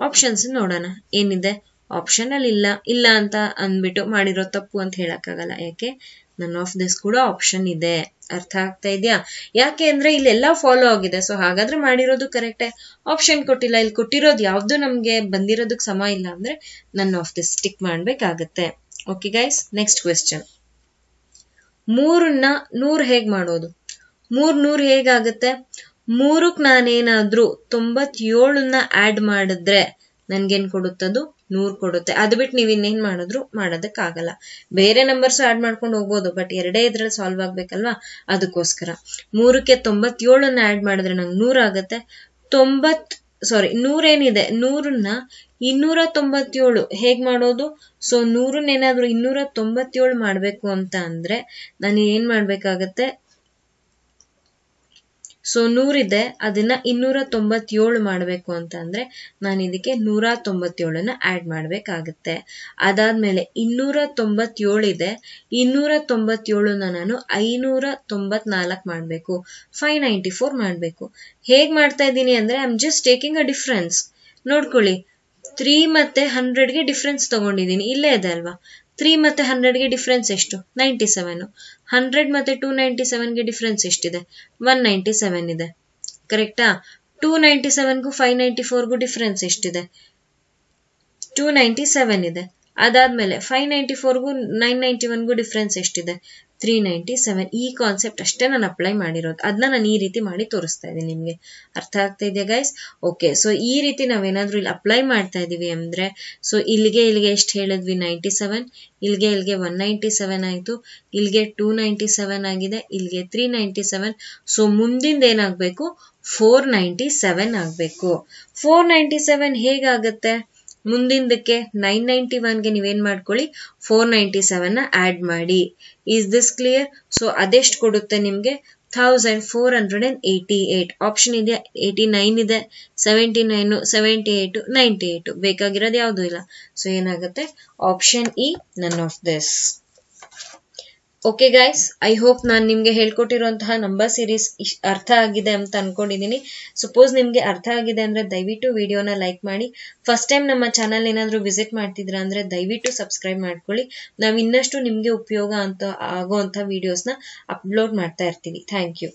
ಆಪ್ಷನ್ಸ್ ನೋಡೋಣ. ಏನಿದೆ? ಆಪ್ಷನಲ್ಲಿ ಇಲ್ಲ ಇಲ್ಲ ಅಂತ ಅಂದ್ಬಿಟ್ಟು ಮಾಡಿರೋ ತಪ್ಪು ಅಂತ ಹೇಳೋಕ್ಕಾಗಲ್ಲ. ಯಾಕೆ? ನನ್ ಆಫ್ ದಿಸ್ ಕೂಡ ಆಪ್ಷನ್ ಇದೆ. ಅರ್ಥ ಆಗ್ತಾ ಇದೆಯಾ? ಯಾಕೆ ಅಂದ್ರೆ ಇಲ್ಲೆಲ್ಲ ಫಾಲೋ ಆಗಿದೆ. ಸೊ ಹಾಗಾದ್ರೆ ಮಾಡಿರೋದು ಕರೆಕ್ಟೇ ಆಪ್ಷನ್ ಕೊಟ್ಟಿಲ್ಲ. ಇಲ್ಲಿ ಕೊಟ್ಟಿರೋದು ಯಾವ್ದು ನಮ್ಗೆ ಬಂದಿರೋದಕ್ಕೆ ಸಮ ಇಲ್ಲ ಅಂದ್ರೆ ನನ್ ಆಫ್ ದಿಸ್ ಸ್ಟಿಕ್ ಮಾಡ್ಬೇಕಾಗತ್ತೆ. ಓಕೆ ಗೈಸ್ ನೆಕ್ಸ್ಟ್ ಕ್ವೆಶ್ಚನ್ ಮೂರನ್ನ ನೂರ್ ಹೇಗ್ ಮಾಡೋದು? ಮೂರ್ ನೂರ್ ಹೇಗಾಗತ್ತೆ? ಮೂರಕ್ ನಾನೇನಾದ್ರೂ ತೊಂಬತ್ತೇಳನ್ನ ಆಡ್ ಮಾಡಿದ್ರೆ ನನ್ಗೇನ್ ಕೊಡುತ್ತದು? ನೂರ್ ಕೊಡುತ್ತೆ. ಅದ್ ಬಿಟ್ಟು ನೀವ್ ಇನ್ನೇನ್ ಮಾಡಿದ್ರು ಮಾಡೋದಕ್ಕಾಗಲ್ಲ. ಬೇರೆ ನಂಬರ್ಸ್ ಆಡ್ ಮಾಡ್ಕೊಂಡು ಹೋಗ್ಬೋದು ಬಟ್ ಎರಡೇ ಇದ್ರಲ್ಲಿ ಸಾಲ್ವ್ ಆಗ್ಬೇಕಲ್ವಾ? ಅದಕ್ಕೋಸ್ಕರ. ಮೂರಕ್ಕೆ ತೊಂಬತ್ತೇಳನ್ನ ಆಡ್ ಮಾಡಿದ್ರೆ ನಂಗೆ ನೂರ ಆಗತ್ತೆ. ತೊಂಬತ್ ಸಾರಿ ನೂರೇನಿದೆ? ನೂರನ್ನ ಇನ್ನೂರ ತೊಂಬತ್ತೇಳು ಹೇಗ್ ಮಾಡೋದು? ಸೊ ನೂರನ್ನ ಏನಾದ್ರು ಇನ್ನೂರ ತೊಂಬತ್ತೇಳು ಮಾಡ್ಬೇಕು ಅಂತ ಅಂದ್ರೆ ನಾನು ಏನ್ ಮಾಡ್ಬೇಕಾಗತ್ತೆ? ಸೊ ನೂರಿದೆ, ಅದನ್ನ ಇನ್ನೂರ ತೊಂಬತ್ತೇಳು ಮಾಡಬೇಕು ಅಂತ ಅಂದ್ರೆ ನಾನು ಇದಕ್ಕೆ ನೂರ ತೊಂಬತ್ತೇಳನ್ನ ಆಡ್ ಮಾಡ್ಬೇಕಾಗತ್ತೆ. ಅದಾದ್ಮೇಲೆ ಇನ್ನೂರ ತೊಂಬತ್ತೇಳಿದೆ ಇನ್ನೂರ ತೊಂಬತ್ತೇಳನ್ನ ನಾನು ಐನೂರ ತೊಂಬತ್ನಾಲ್ಕು ಮಾಡಬೇಕು ಫೈವ್ ನೈಂಟಿ ಫೋರ್ ಮಾಡಬೇಕು. ಹೇಗೆ ಮಾಡ್ತಾ ಇದ್ದೀನಿ ಅಂದ್ರೆ I am just taking a difference ನೋಡ್ಕೊಳ್ಳಿ ತ್ರೀ ಮತ್ತೆ ಹಂಡ್ರೆಡ್ಗೆ ಡಿಫ್ರೆನ್ಸ್ ತಗೊಂಡಿದ್ದೀನಿ, ಇಲ್ಲೇ ಇದೆ ಅಲ್ವಾ? ತ್ರೀ ಮತ್ತೆ ಹಂಡ್ರೆಡ್ಗೆ ಡಿಫ್ರೆನ್ಸ್ ಎಷ್ಟು? ನೈಂಟಿ ಸೆವೆನ್ ಹಂಡ್ರೆಡ್ ಮತ್ತೆ ಟೂ ನೈಂಟಿ ಸೆವೆನ್ಗೆ ಡಿಫ್ರೆನ್ಸ್ ಎಷ್ಟಿದೆ? ಒನ್ ನೈಂಟಿ ಸೆವೆನ್ ಇದೆ ಕರೆಕ್ಟಾ ಟೂ ನೈಂಟಿ ಸೆವೆನ್ಗೂ ಫೈವ್ ನೈಂಟಿ ಫೋರ್ಗೂ ಡಿಫ್ರೆನ್ಸ್ ಎಷ್ಟಿದೆ? ಟೂ ನೈಂಟಿ ಸೆವೆನ್ ಇದೆ. ಅದಾದ್ಮೇಲೆ ಫೈವ್ ನೈಂಟಿ ಫೋರ್ಗೂ ನೈನ್ ನೈಂಟಿ ಒನ್ಗೂ ಡಿಫ್ರೆನ್ಸ್ ಎಷ್ಟಿದೆ? ತ್ರೀ ನೈಂಟಿ ಸೆವೆನ್ ಈ ಕಾನ್ಸೆಪ್ಟ್ ಅಷ್ಟೇ ನಾನು ಅಪ್ಲೈ ಮಾಡಿರೋದು. ಅದನ್ನ ನಾನು ಈ ರೀತಿ ಮಾಡಿ ತೋರಿಸ್ತಾ ಇದ್ದೀನಿ ನಿಮಗೆ. ಅರ್ಥ ಆಗ್ತಾ ಇದೆಯಾ ಗೈಸ್ ಓಕೆ ಸೊ ಈ ರೀತಿ ನಾವೇನಾದರೂ ಇಲ್ಲಿ ಅಪ್ಲೈ ಮಾಡ್ತಾ ಇದ್ದೀವಿ ಅಂದರೆ ಸೊ ಇಲ್ಲಿಗೆ ಇಲ್ಲಿಗೆ ಎಷ್ಟು ಹೇಳಿದ್ವಿ? ನೈಂಟಿ ಸೆವೆನ್ ಇಲ್ಲಿಗೆ ಇಲ್ಲಿಗೆ ಒನ್ ನೈಂಟಿ ಸೆವೆನ್ ಆಯಿತು, ಇಲ್ಲಿಗೆ ಟೂ ನೈಂಟಿ ಸೆವೆನ್ ಆಗಿದೆ, ಇಲ್ಲಿಗೆ ತ್ರೀ ನೈಂಟಿ ಸೆವೆನ್ ಸೊ ಮುಂದಿಂದ ಏನಾಗಬೇಕು? ಫೋರ್ ನೈಂಟಿ ಸೆವೆನ್ ಆಗಬೇಕು. ಫೋರ್ ನೈಂಟಿ ಸೆವೆನ್ ಹೇಗಾಗುತ್ತೆ? ಮುಂದಿಂದಕ್ಕೆ ನೈನ್ ನೈಂಟಿ ಒನ್ಗೆ ನೀವೇನು ಮಾಡ್ಕೊಳ್ಳಿ? ಫೋರ್ ನೈಂಟಿ ಸೆವೆನ್ನ ಆಡ್ ಮಾಡಿ. ಈಸ್ ದಿಸ್ ಕ್ಲಿಯರ್ ಸೊ ಅದೆಷ್ಟು ಕೊಡುತ್ತೆ ನಿಮಗೆ? Thousand four hundred and eighty eight option ಇದೆ ಏಯ್ಟಿ ನೈನ್ ಇದೆ seventy nine seventy eight ninety eight ಬೇಕಾಗಿರೋದು ಯಾವುದೂ ಇಲ್ಲ? ಸೊ ಏನಾಗುತ್ತೆ? Option E none of this okay guys I hope ನಾನು ನಿಮಗೆ ಹೇಳ್ಕೊಟ್ಟಿರುವಂತಹ ನಂಬರ್ ಸೀರೀಸ್ ಅರ್ಥ ಆಗಿದೆ ಅಂತ ಅನ್ಕೊಂಡಿದ್ದೀನಿ ಸಪೋಸ್ ನಿಮಗೆ ಅರ್ಥ ಆಗಿದೆ ಅಂದ್ರೆ ದಯವಿಟ್ಟು ವಿಡಿಯೋನ ಲೈಕ್ ಮಾಡಿ. ಫಸ್ಟ್ ಟೈಮ್ ನಮ್ಮ ಚಾನಲ್ ಏನಾದರೂ ವಿಸಿಟ್ ಮಾಡ್ತಿದ್ರ ಅಂದ್ರೆ ದಯವಿಟ್ಟು ಸಬ್ಸ್ಕ್ರೈಬ್ ಮಾಡ್ಕೊಳ್ಳಿ. ನಾವು ಇನ್ನಷ್ಟು ನಿಮಗೆ ಉಪಯೋಗ ಅಂತ ಆಗೋವಂಥ ವಿಡಿಯೋಸ್ನ ಅಪ್ಲೋಡ್ ಮಾಡ್ತಾ ಇರ್ತೀವಿ ಥ್ಯಾಂಕ್ ಯು